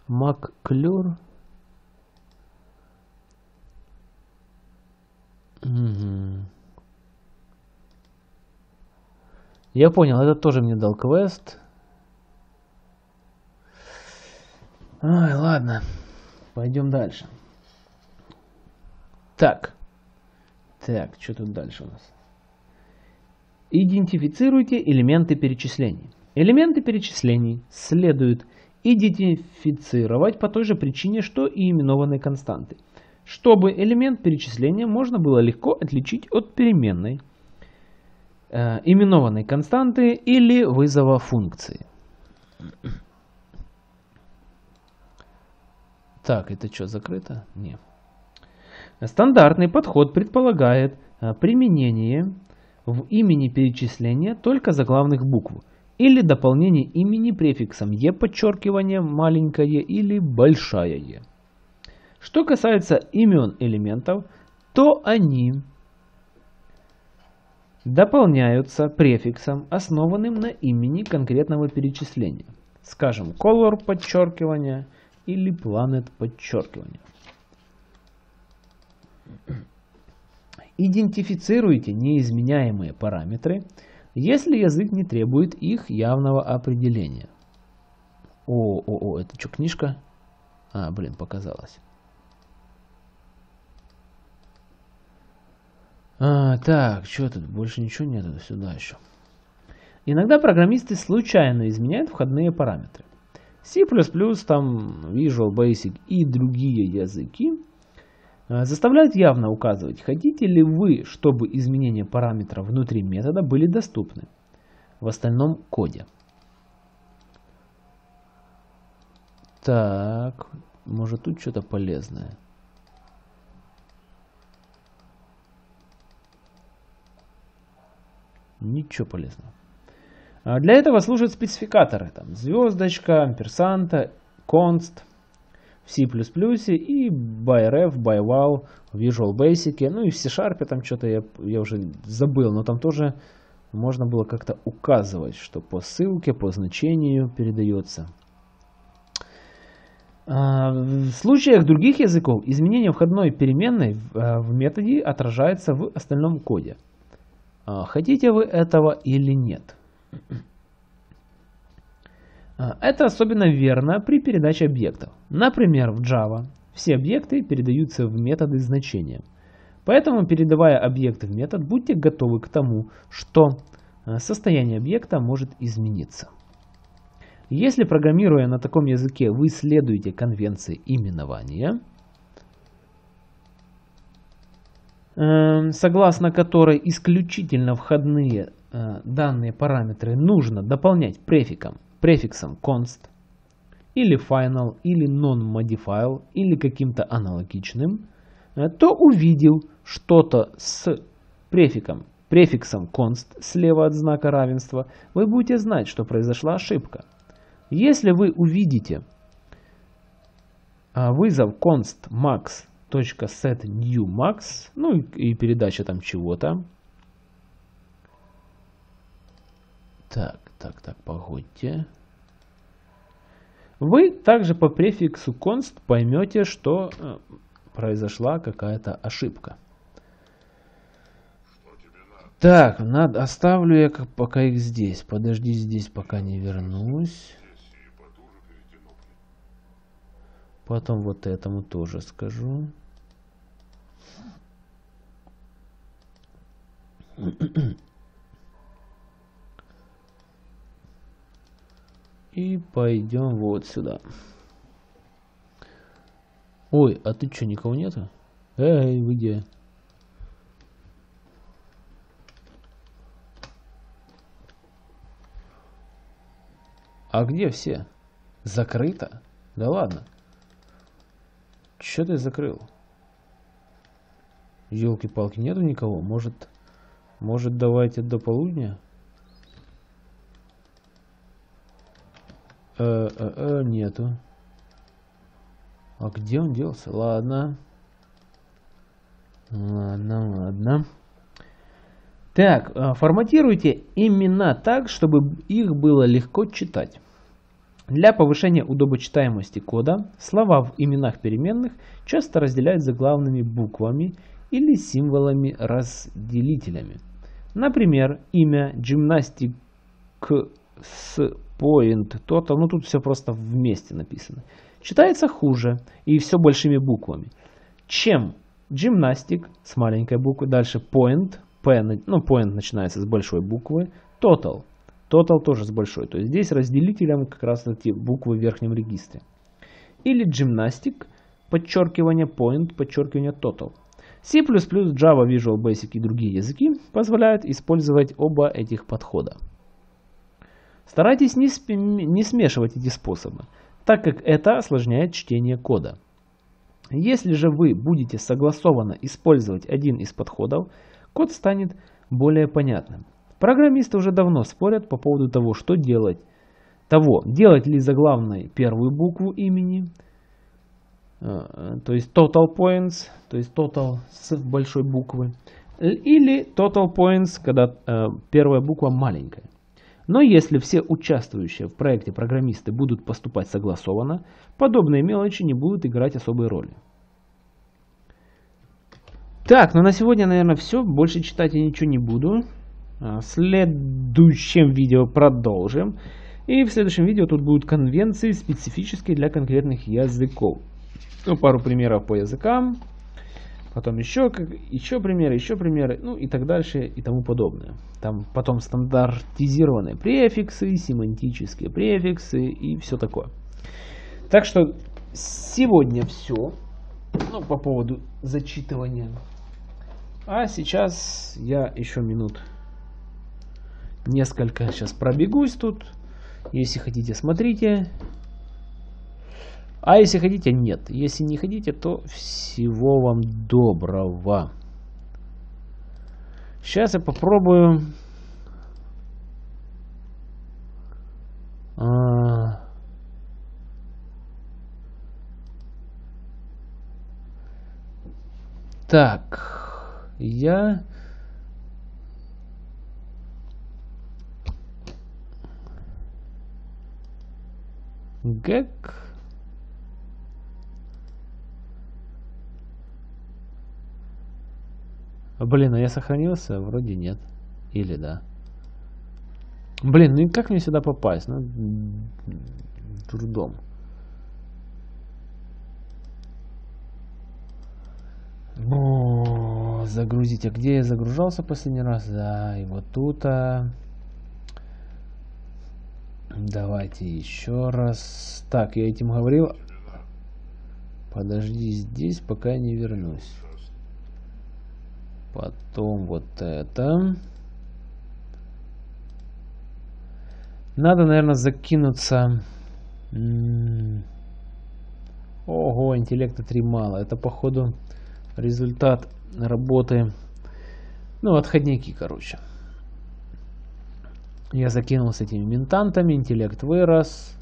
Speaker 1: Мак Клюр? Угу. Я понял, это тоже мне дал квест. Ой, ладно. Пойдем дальше. Так. Так, что тут дальше у нас? Идентифицируйте элементы перечислений. Элементы перечислений следует идентифицировать по той же причине, что и именованные константы чтобы элемент перечисления можно было легко отличить от переменной, э, именованной константы или вызова функции. Так, это что, закрыто? Нет. Стандартный подход предполагает э, применение в имени перечисления только заглавных букв или дополнение имени префиксом «е» подчеркивание маленькое или большая «е». Что касается имен элементов, то они дополняются префиксом, основанным на имени конкретного перечисления. Скажем, color подчеркивание или planet подчеркивание. Идентифицируйте неизменяемые параметры, если язык не требует их явного определения. О, о, о, это что, книжка? А, блин, показалось. А, так, что тут? Больше ничего нету сюда еще. Иногда программисты случайно изменяют входные параметры. C++, там Visual Basic и другие языки а, заставляют явно указывать, хотите ли вы, чтобы изменения параметров внутри метода были доступны в остальном коде. Так, может тут что-то полезное. Ничего полезного. А для этого служат спецификаторы. Там, звездочка, амперсанта, const в C++ и byref, byval, Visual Basic. Ну и в C-Sharp там что-то я, я уже забыл, но там тоже можно было как-то указывать, что по ссылке, по значению передается. А, в случаях других языков изменение входной переменной в а, методе отражается в остальном коде. Хотите вы этого или нет? Это особенно верно при передаче объектов. Например, в Java все объекты передаются в методы значения. Поэтому, передавая объекты в метод, будьте готовы к тому, что состояние объекта может измениться. Если программируя на таком языке вы следуете конвенции именования, эм, согласно которой исключительно входные данные параметры нужно дополнять префиком, префиксом const или final или non-modifier или каким-то аналогичным, э, то увидел что-то с префиком, префиксом const слева от знака равенства, вы будете знать, что произошла ошибка. Если вы увидите а, вызов const max.setNewMax, ну и передача там чего-то. Так, так, так, погодьте. Вы также по префиксу const поймете, что э, произошла какая-то ошибка. Так, надо, оставлю я пока их здесь. Подожди здесь, пока не вернусь. Потом вот этому тоже скажу. И пойдем вот сюда. Ой, а ты что, никого нету? Эй, вы где? А где все? Закрыто? Да ладно. Че ты закрыл? Елки-палки, нету никого? Может, может давайте до полудня? Э, э, э, нету. А где он делся? Ладно. Ладно, ладно. Так, э, форматируйте имена так, чтобы их было легко читать. Для повышения удобочитаемости кода слова в именах переменных часто разделяют заглавными буквами или символами-разделителями. Например, имя Gymnastic с point total, ну тут все просто вместе написано, читается хуже и все большими буквами, чем Gymnastic с маленькой буквы, дальше point, P, ну point начинается с большой буквы, total – Total тоже с большой. То есть здесь разделителем как раз эти буквы в верхнем регистре. Или Gymnastic, подчеркивание point, подчеркивание total. C++, Java, Visual Basic и другие языки позволяют использовать оба этих подхода. Старайтесь не, не смешивать эти способы, так как это осложняет чтение кода. Если же вы будете согласованно использовать один из подходов, код станет более понятным. Программисты уже давно спорят по поводу того, что делать. Того, делать ли заглавной первую букву имени, э, то есть total points, то есть total с большой буквы, или total points, когда э, первая буква маленькая. Но если все участвующие в проекте программисты будут поступать согласованно, подобные мелочи не будут играть особой роли. Так, ну на сегодня, наверное, все. Больше читать я ничего не буду. А, в следующем видео продолжим. И в следующем видео тут будут конвенции, специфические для конкретных языков. Ну, пару примеров по языкам. Потом еще, как, еще примеры, еще примеры, ну и так дальше и тому подобное. Там потом стандартизированные префиксы, семантические префиксы и все такое. Так что сегодня все ну, по поводу зачитывания. А сейчас я еще минут несколько сейчас пробегусь тут. Если хотите, смотрите. А если хотите, нет. Если не хотите, то всего вам доброго. Сейчас я попробую... А... Так, я... Гэг. Блин, а я сохранился? Вроде нет. Или да. Блин, ну и как мне сюда попасть? Ну, трудом. О, загрузить. А где я загружался последний раз? Да, и вот тут. А... Давайте еще раз. Так, я этим говорил. Подожди здесь, пока я не вернусь. Потом вот это. Надо, наверное, закинуться... Ого, интеллекта 3 мало. Это, походу, результат работы... Ну, отходники, короче. Я закинул с этими ментантами, интеллект вырос.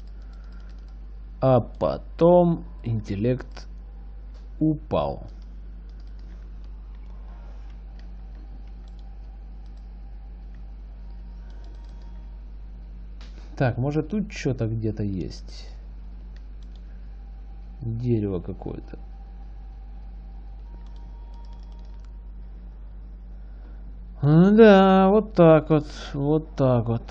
Speaker 1: А потом интеллект упал. Так, может тут что-то где-то есть. Дерево какое-то. Да, вот так вот, вот так вот.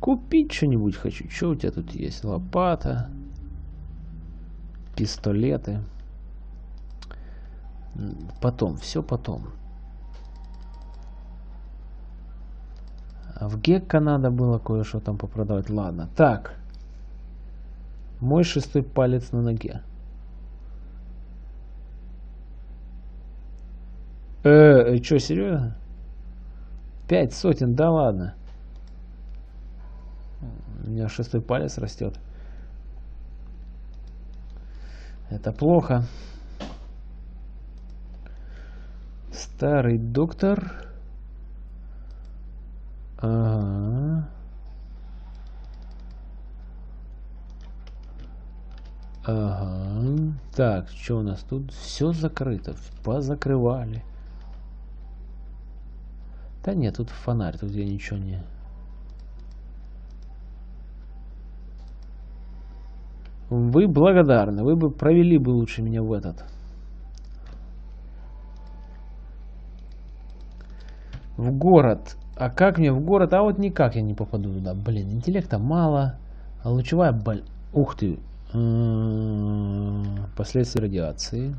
Speaker 1: Купить что-нибудь хочу. Что у тебя тут есть? Лопата. Пистолеты. Потом, все потом. В Гекко надо было кое-что там попродавать. Ладно. Так. Мой шестой палец на ноге. Э, э что, серьезно? Пять сотен, да ладно. У меня шестой палец растет. Это плохо. Старый доктор. Ага. Ага. Так, что у нас тут? Все закрыто. Позакрывали. Да нет, тут фонарь, тут я ничего не... Вы благодарны. Вы бы провели бы лучше меня в этот. В город. А как мне в город? А вот никак я не попаду туда. Блин, интеллекта мало. А лучевая боль... Ух ты. М-м-м, последствия радиации.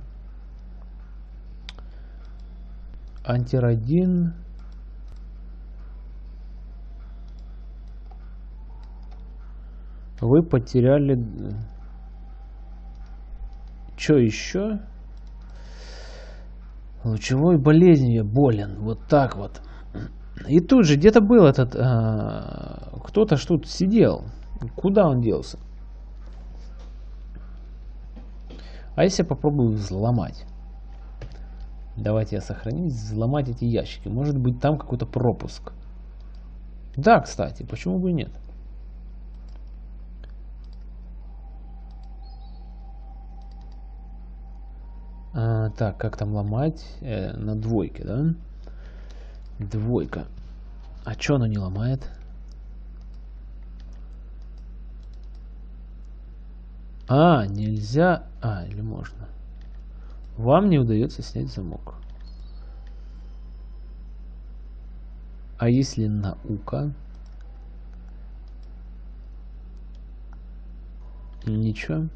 Speaker 1: Антирадин. Вы потеряли... Что еще? Лучевой болезнью болен. Вот так вот. И тут же где-то был этот... А, Кто-то тут сидел. Куда он делся? А если я попробую взломать? Давайте я сохранить, взломать эти ящики. Может быть там какой-то пропуск. Да, кстати, почему бы и нет? А, так, как там ломать? Э, на двойке, да? Двойка. А что она не ломает? А, нельзя... А, или можно. Вам не удается снять замок. А если наука? Ничего.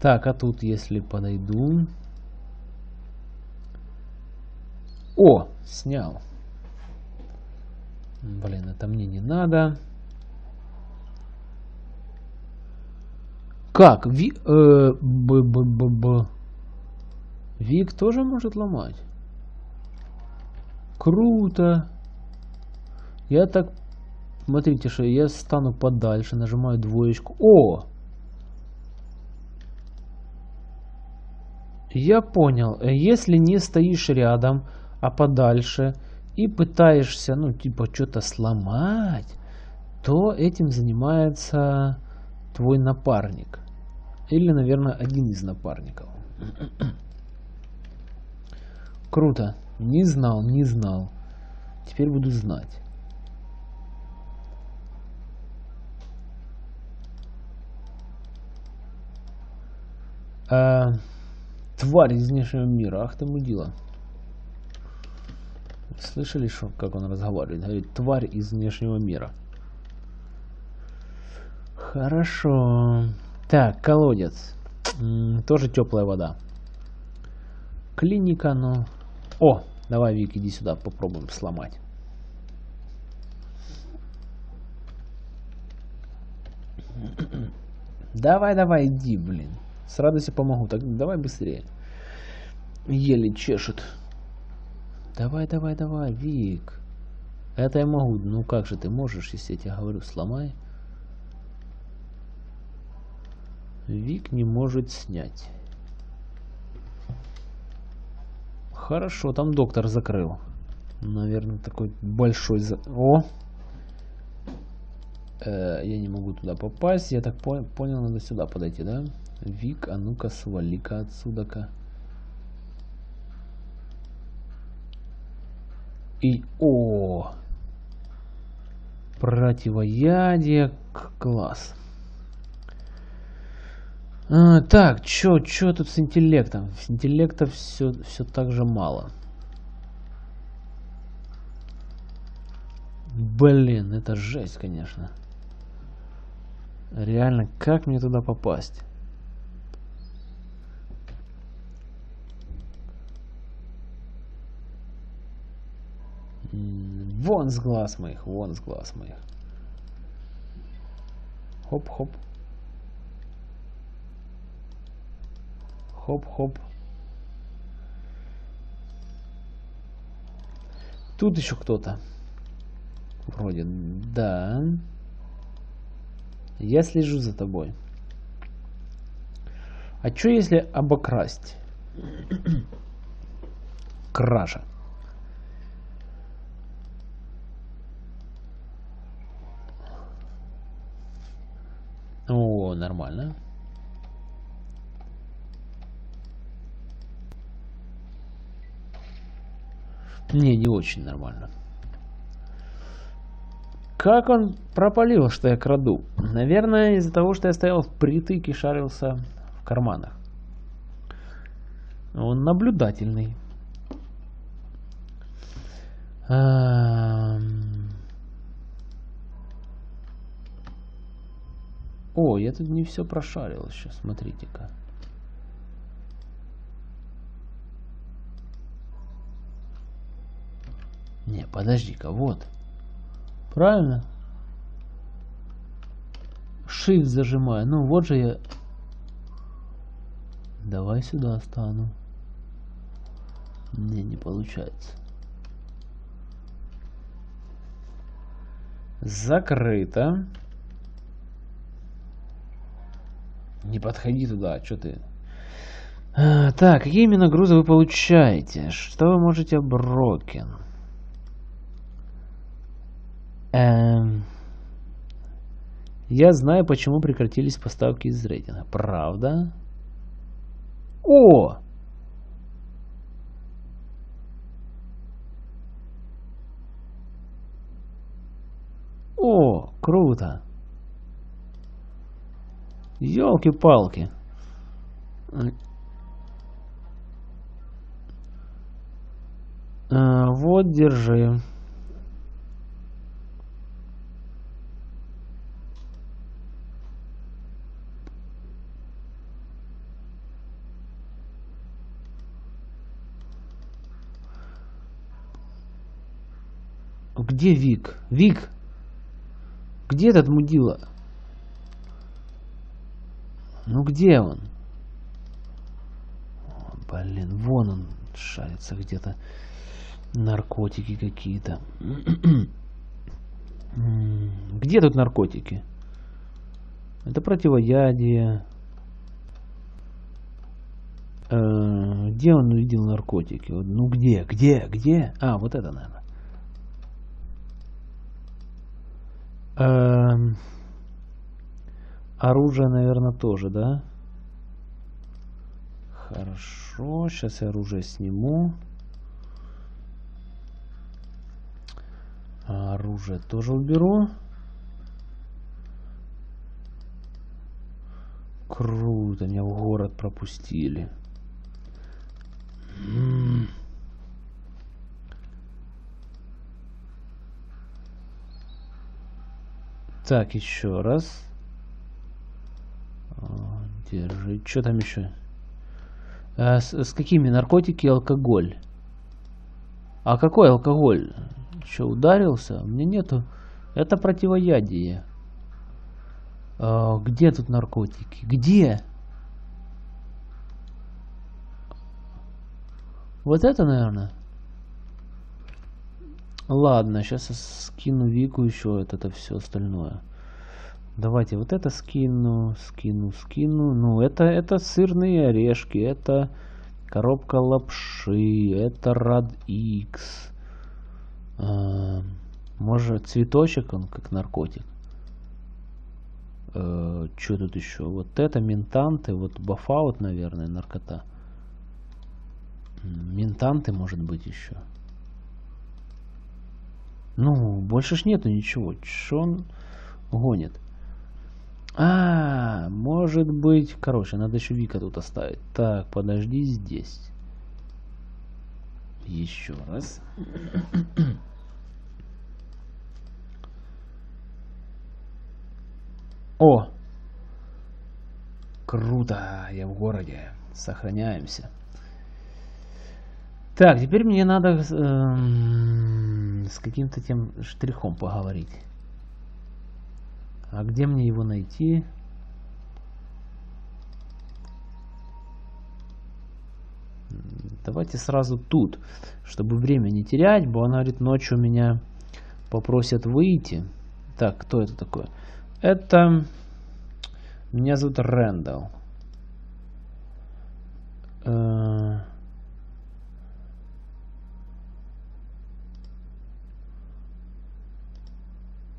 Speaker 1: Так, а тут если подойду... О, снял. Блин, это мне не надо. Как? Ви, э, б, б, б, б. Вик тоже может ломать? Круто. Я так Смотрите, что я стану подальше, нажимаю двоечку. О! Я понял. Если не стоишь рядом, а подальше, и пытаешься, ну, типа, что-то сломать, то этим занимается твой напарник. Или, наверное, один из напарников. Круто. Не знал, не знал. Теперь буду знать. А, тварь из внешнего мира. Ах ты мудила. Слышали, что, как он разговаривает? Говорит, тварь из внешнего мира. Хорошо. Так, колодец. М -м, тоже теплая вода. Клиника, ну... О, давай, Вик, иди сюда, попробуем сломать. Давай, давай, иди, блин. С радостью помогу. Так давай быстрее. Еле чешет. Давай, давай, давай, Вик. Это я могу. Ну как же ты можешь, если я тебе говорю, сломай. Вик не может снять. Хорошо, там доктор закрыл. Наверное, такой большой... За... О! Э, я не могу туда попасть. Я так по понял, надо сюда подойти, да? Вик, а ну-ка, свали-ка отсюда-ка. И... О! Противоядие. Класс. А, так, чё, чё тут с интеллектом? С интеллекта все, все так же мало. Блин, это жесть, конечно. Реально, как мне туда попасть? Вон с глаз моих, вон с глаз моих. Хоп-хоп. Хоп-хоп. Тут еще кто-то. Вроде, да. Я слежу за тобой. А что если обокрасть? Кража. О, нормально. Не, не очень нормально. Как он пропалил, что я краду? Наверное, из-за того, что я стоял впритык и шарился в карманах. Он наблюдательный. О, я тут не все прошарил еще, смотрите-ка. Не, подожди-ка, вот. Правильно? Shift зажимаю. Ну, вот же я... Давай сюда стану. Не, не получается. Закрыто. Не подходи туда, что ты... А, так, какие именно грузы вы получаете? Что вы можете брокен? Эм... Я знаю, почему прекратились поставки из рейтинга. Правда? О! О, круто. Елки-палки. А, вот, держи. Где Вик? Вик! Где этот мудила? Ну где он? Блин, вон он шарится где-то. Наркотики какие-то. Где тут наркотики? Это противоядие. Э, где он увидел наркотики? Ну где? Где? Где? А, вот это, наверное. Э, оружие, наверное, тоже, да? Хорошо, сейчас я оружие сниму. Оружие тоже уберу. Круто, меня в город пропустили. Так, еще раз. Держи. Что там еще? А, с, с какими? Наркотики и алкоголь. А какой алкоголь? Что, ударился? У меня нету. Это противоядие. А, где тут наркотики? Где? Вот это, наверное. Ладно, сейчас я скину Вику еще это, это все остальное. Давайте вот это скину, скину, скину. Ну, это, это сырные орешки, это коробка лапши, это Rad X. А, может, цветочек он как наркотик. А, что тут еще? Вот это ментанты, вот бафаут, наверное, наркота. Ментанты, может быть, еще. Ну, больше ж нету ничего. Что он гонит? А, может быть... Короче, надо еще Вика тут оставить. Так, подожди здесь. Еще раз. О! Круто! Я в городе. Сохраняемся. Так, теперь мне надо э, с каким-то тем штрихом поговорить. А где мне его найти? Давайте сразу тут, чтобы время не терять, говорит, ночью меня попросят выйти. Так, кто это такой? Это... Меня зовут Рэндалл. Э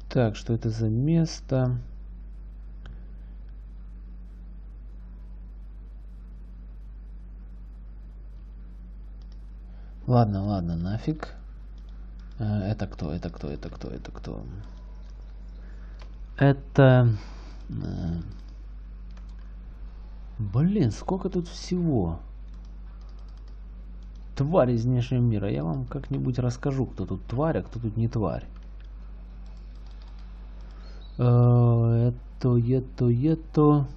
Speaker 1: Так, что это за место? Ладно, ладно, нафиг. Э, это кто? Это кто? Это кто? Это кто? Это... Э, блин, сколько тут всего. Тварь из внешнего мира. Я вам как-нибудь расскажу, кто тут тварь, а кто тут не тварь. Э, это, это, это.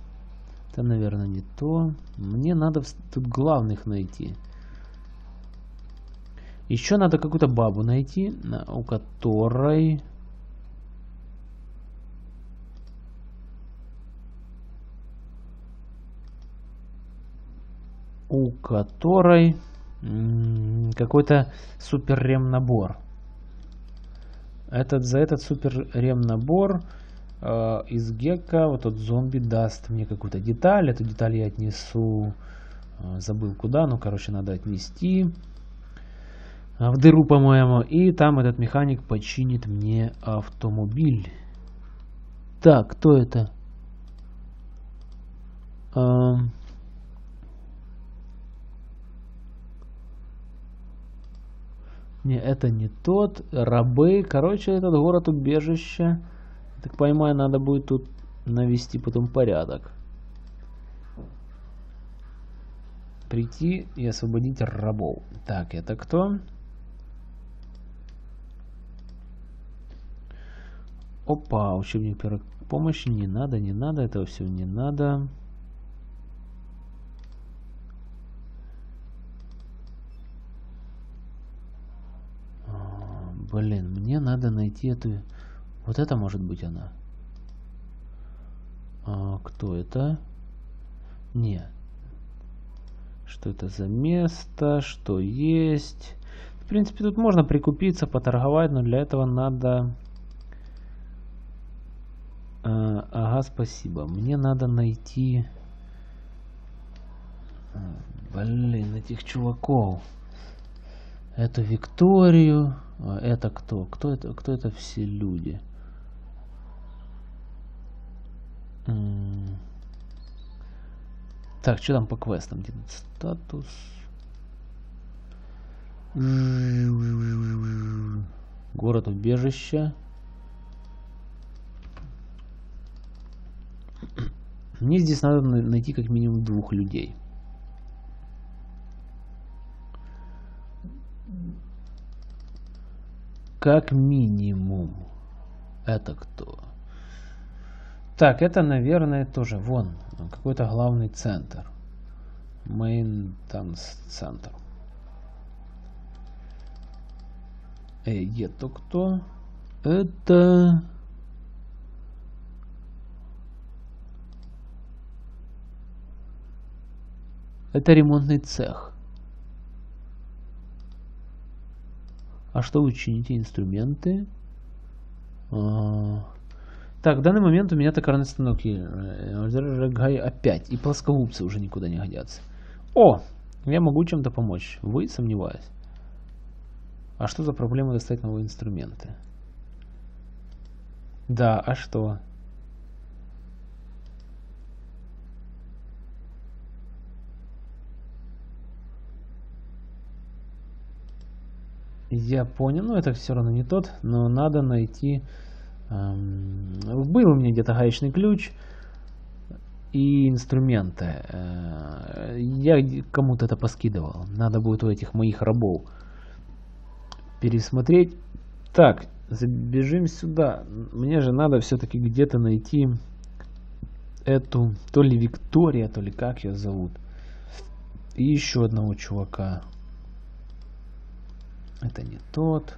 Speaker 1: Это, наверное, не то. Мне надо тут главных найти. Еще надо какую-то бабу найти, у которой... У которой какой-то супер рем набор. Этот, за этот супер рем набор Э, из гека вот тот зомби даст мне какую-то деталь. Эту деталь я отнесу, э, забыл куда, ну, короче, надо отнести в дыру, по-моему. И там этот механик починит мне автомобиль. Так, кто это? Эм... Не, это не тот. Рабы. Короче, этот город убежище. Так понимаю, надо будет тут навести потом порядок. Прийти и освободить рабов. Так, это кто? Опа, учебник первой помощи. Не надо, не надо, этого все не надо. А, блин, мне надо найти эту вот это может быть она. А, кто это? Не. Что это за место? Что есть? В принципе, тут можно прикупиться, поторговать, но для этого надо А, ага, спасибо. Мне надо найти... А, блин, этих чуваков. Эту Викторию. А это кто? Кто это, кто это все люди? Так, что там по квестам? Где статус? Город убежища. Мне здесь надо найти как минимум двух людей. Как минимум. Это кто? Так, это, наверное, тоже вон какой-то главный центр. Main там центр. Эй, это кто? Это... Это ремонтный цех. А что вы чините? Инструменты? А так, в данный момент у меня токарный станок Рогай опять. И плоскогубцы уже никуда не годятся. О! Я могу чем-то помочь. Вы сомневаюсь. А что за проблема достать новые инструменты? Да, а что? Я понял, ну это все равно не тот, но надо найти... Эм, был у меня где-то гаечный ключ и инструменты. Э, я кому-то это поскидывал. Надо будет у этих моих рабов пересмотреть. Так, забежим сюда. Мне же надо все-таки где-то найти эту, то ли Виктория, то ли как ее зовут. И еще одного чувака. Это не тот.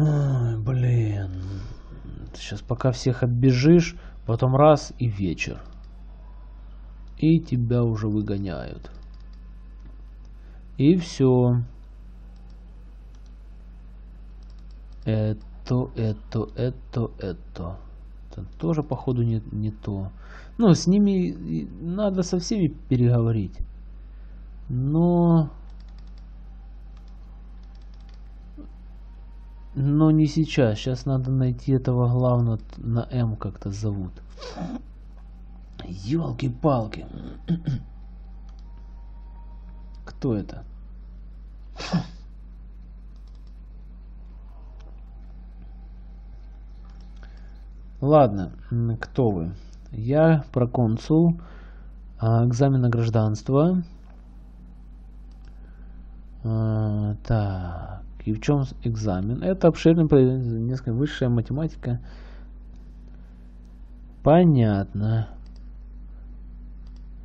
Speaker 1: Ой, блин. Сейчас пока всех оббежишь, потом раз и вечер. И тебя уже выгоняют. И все. Это, это, это, это. Это тоже, походу, не, не то. Ну, с ними надо со всеми переговорить. Но... Но не сейчас. Сейчас надо найти этого главного на М как-то зовут. Елки-палки. Кто это? Ладно, кто вы? Я проконсул. А, экзамен на гражданство. А, так. И в чем экзамен? Это обширный, несколько высшая математика. Понятно.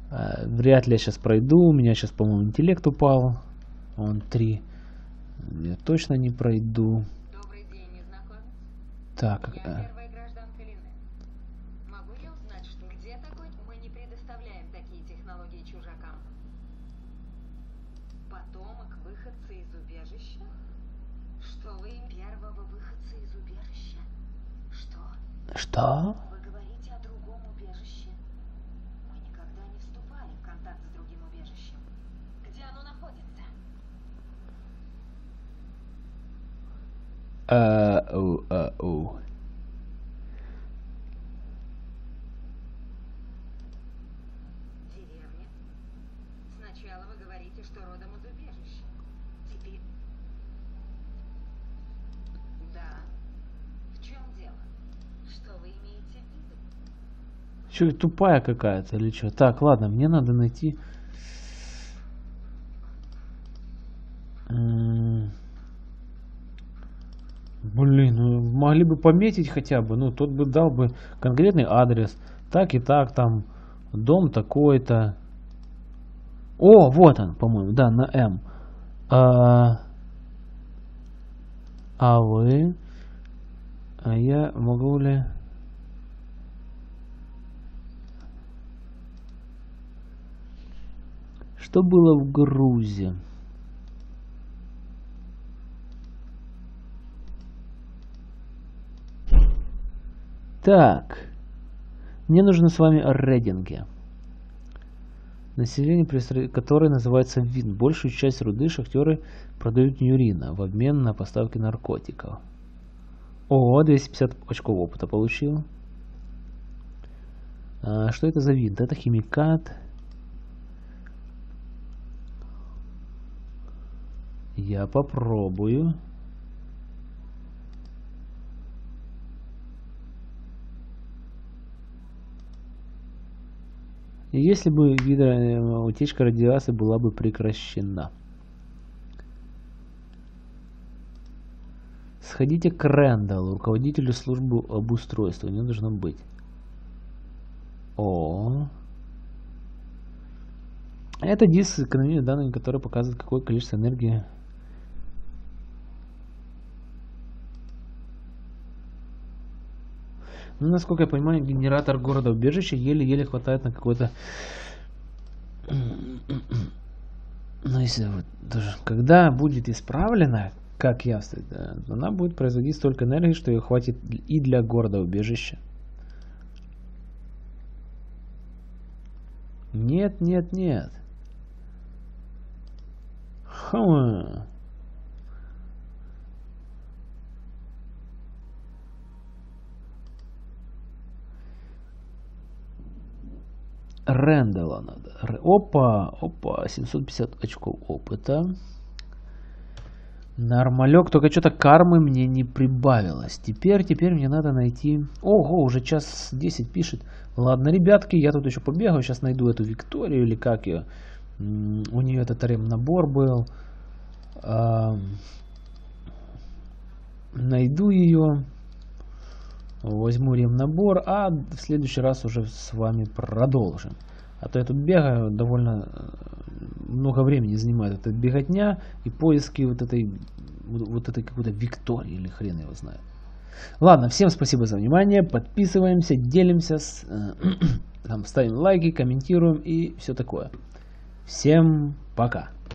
Speaker 1: А, вряд ли я сейчас пройду. У меня сейчас, по-моему, интеллект упал. Он 3. Я точно не пройду.
Speaker 2: Добрый день.
Speaker 1: Так.
Speaker 2: Я
Speaker 1: а,
Speaker 2: первая гражданка Лины. Могу я узнать, что где такой? Мы не предоставляем такие технологии чужакам. Потомок выходца из убежища? Что вы им первого выходца из убежища? Что?
Speaker 1: Что?
Speaker 2: Вы говорите о другом убежище? Мы никогда не вступали в контакт с другим убежищем. Где оно находится?
Speaker 1: А, у, а, у.
Speaker 2: Деревня. Сначала вы говорите, что родом из убежища. Теперь... Да. В чем дело? Что вы имеете в виду?
Speaker 1: Че, тупая какая-то или что? Так, ладно, мне надо найти... Блин, ну могли бы пометить хотя бы, ну тот бы дал бы конкретный адрес, так и так там, дом такой-то. О, вот он, по-моему, да, на М. А, а вы? А я могу ли... Что было в Грузе? Так. Мне нужно с вами о рейдинге. Население, которое называется ВИН. Большую часть руды шахтеры продают Ньюрина в обмен на поставки наркотиков. О, 250 очков опыта получил. А, что это за винт? Это химикат. Я попробую. Если бы утечка радиации была бы прекращена. Сходите к Рэндаллу, руководителю службы обустройства. У него должно быть. О. Это диск с данными, который показывает, какое количество энергии Ну, насколько я понимаю, генератор города убежища еле-еле хватает на какой-то... Ну, если вот даже когда будет исправлена, как ясно, да, она будет производить столько энергии, что ее хватит и для города убежища. Нет, нет, нет. Хм. Рэндала надо. Опа, опа, 750 очков опыта. Нормалек, только что-то кармы мне не прибавилось. Теперь, теперь мне надо найти... Ого, уже час 10 пишет. Ладно, ребятки, я тут еще побегаю, сейчас найду эту Викторию или как ее. У нее этот рем-набор был. Найду ее. Возьму рем-набор, а в следующий раз уже с вами продолжим. А то я тут бегаю, довольно э, много времени занимает эта беготня и поиски вот этой, вот этой какой-то Виктории или хрен его знает. Ладно, всем спасибо за внимание, подписываемся, делимся, с, э, там, ставим лайки, комментируем и все такое. Всем пока.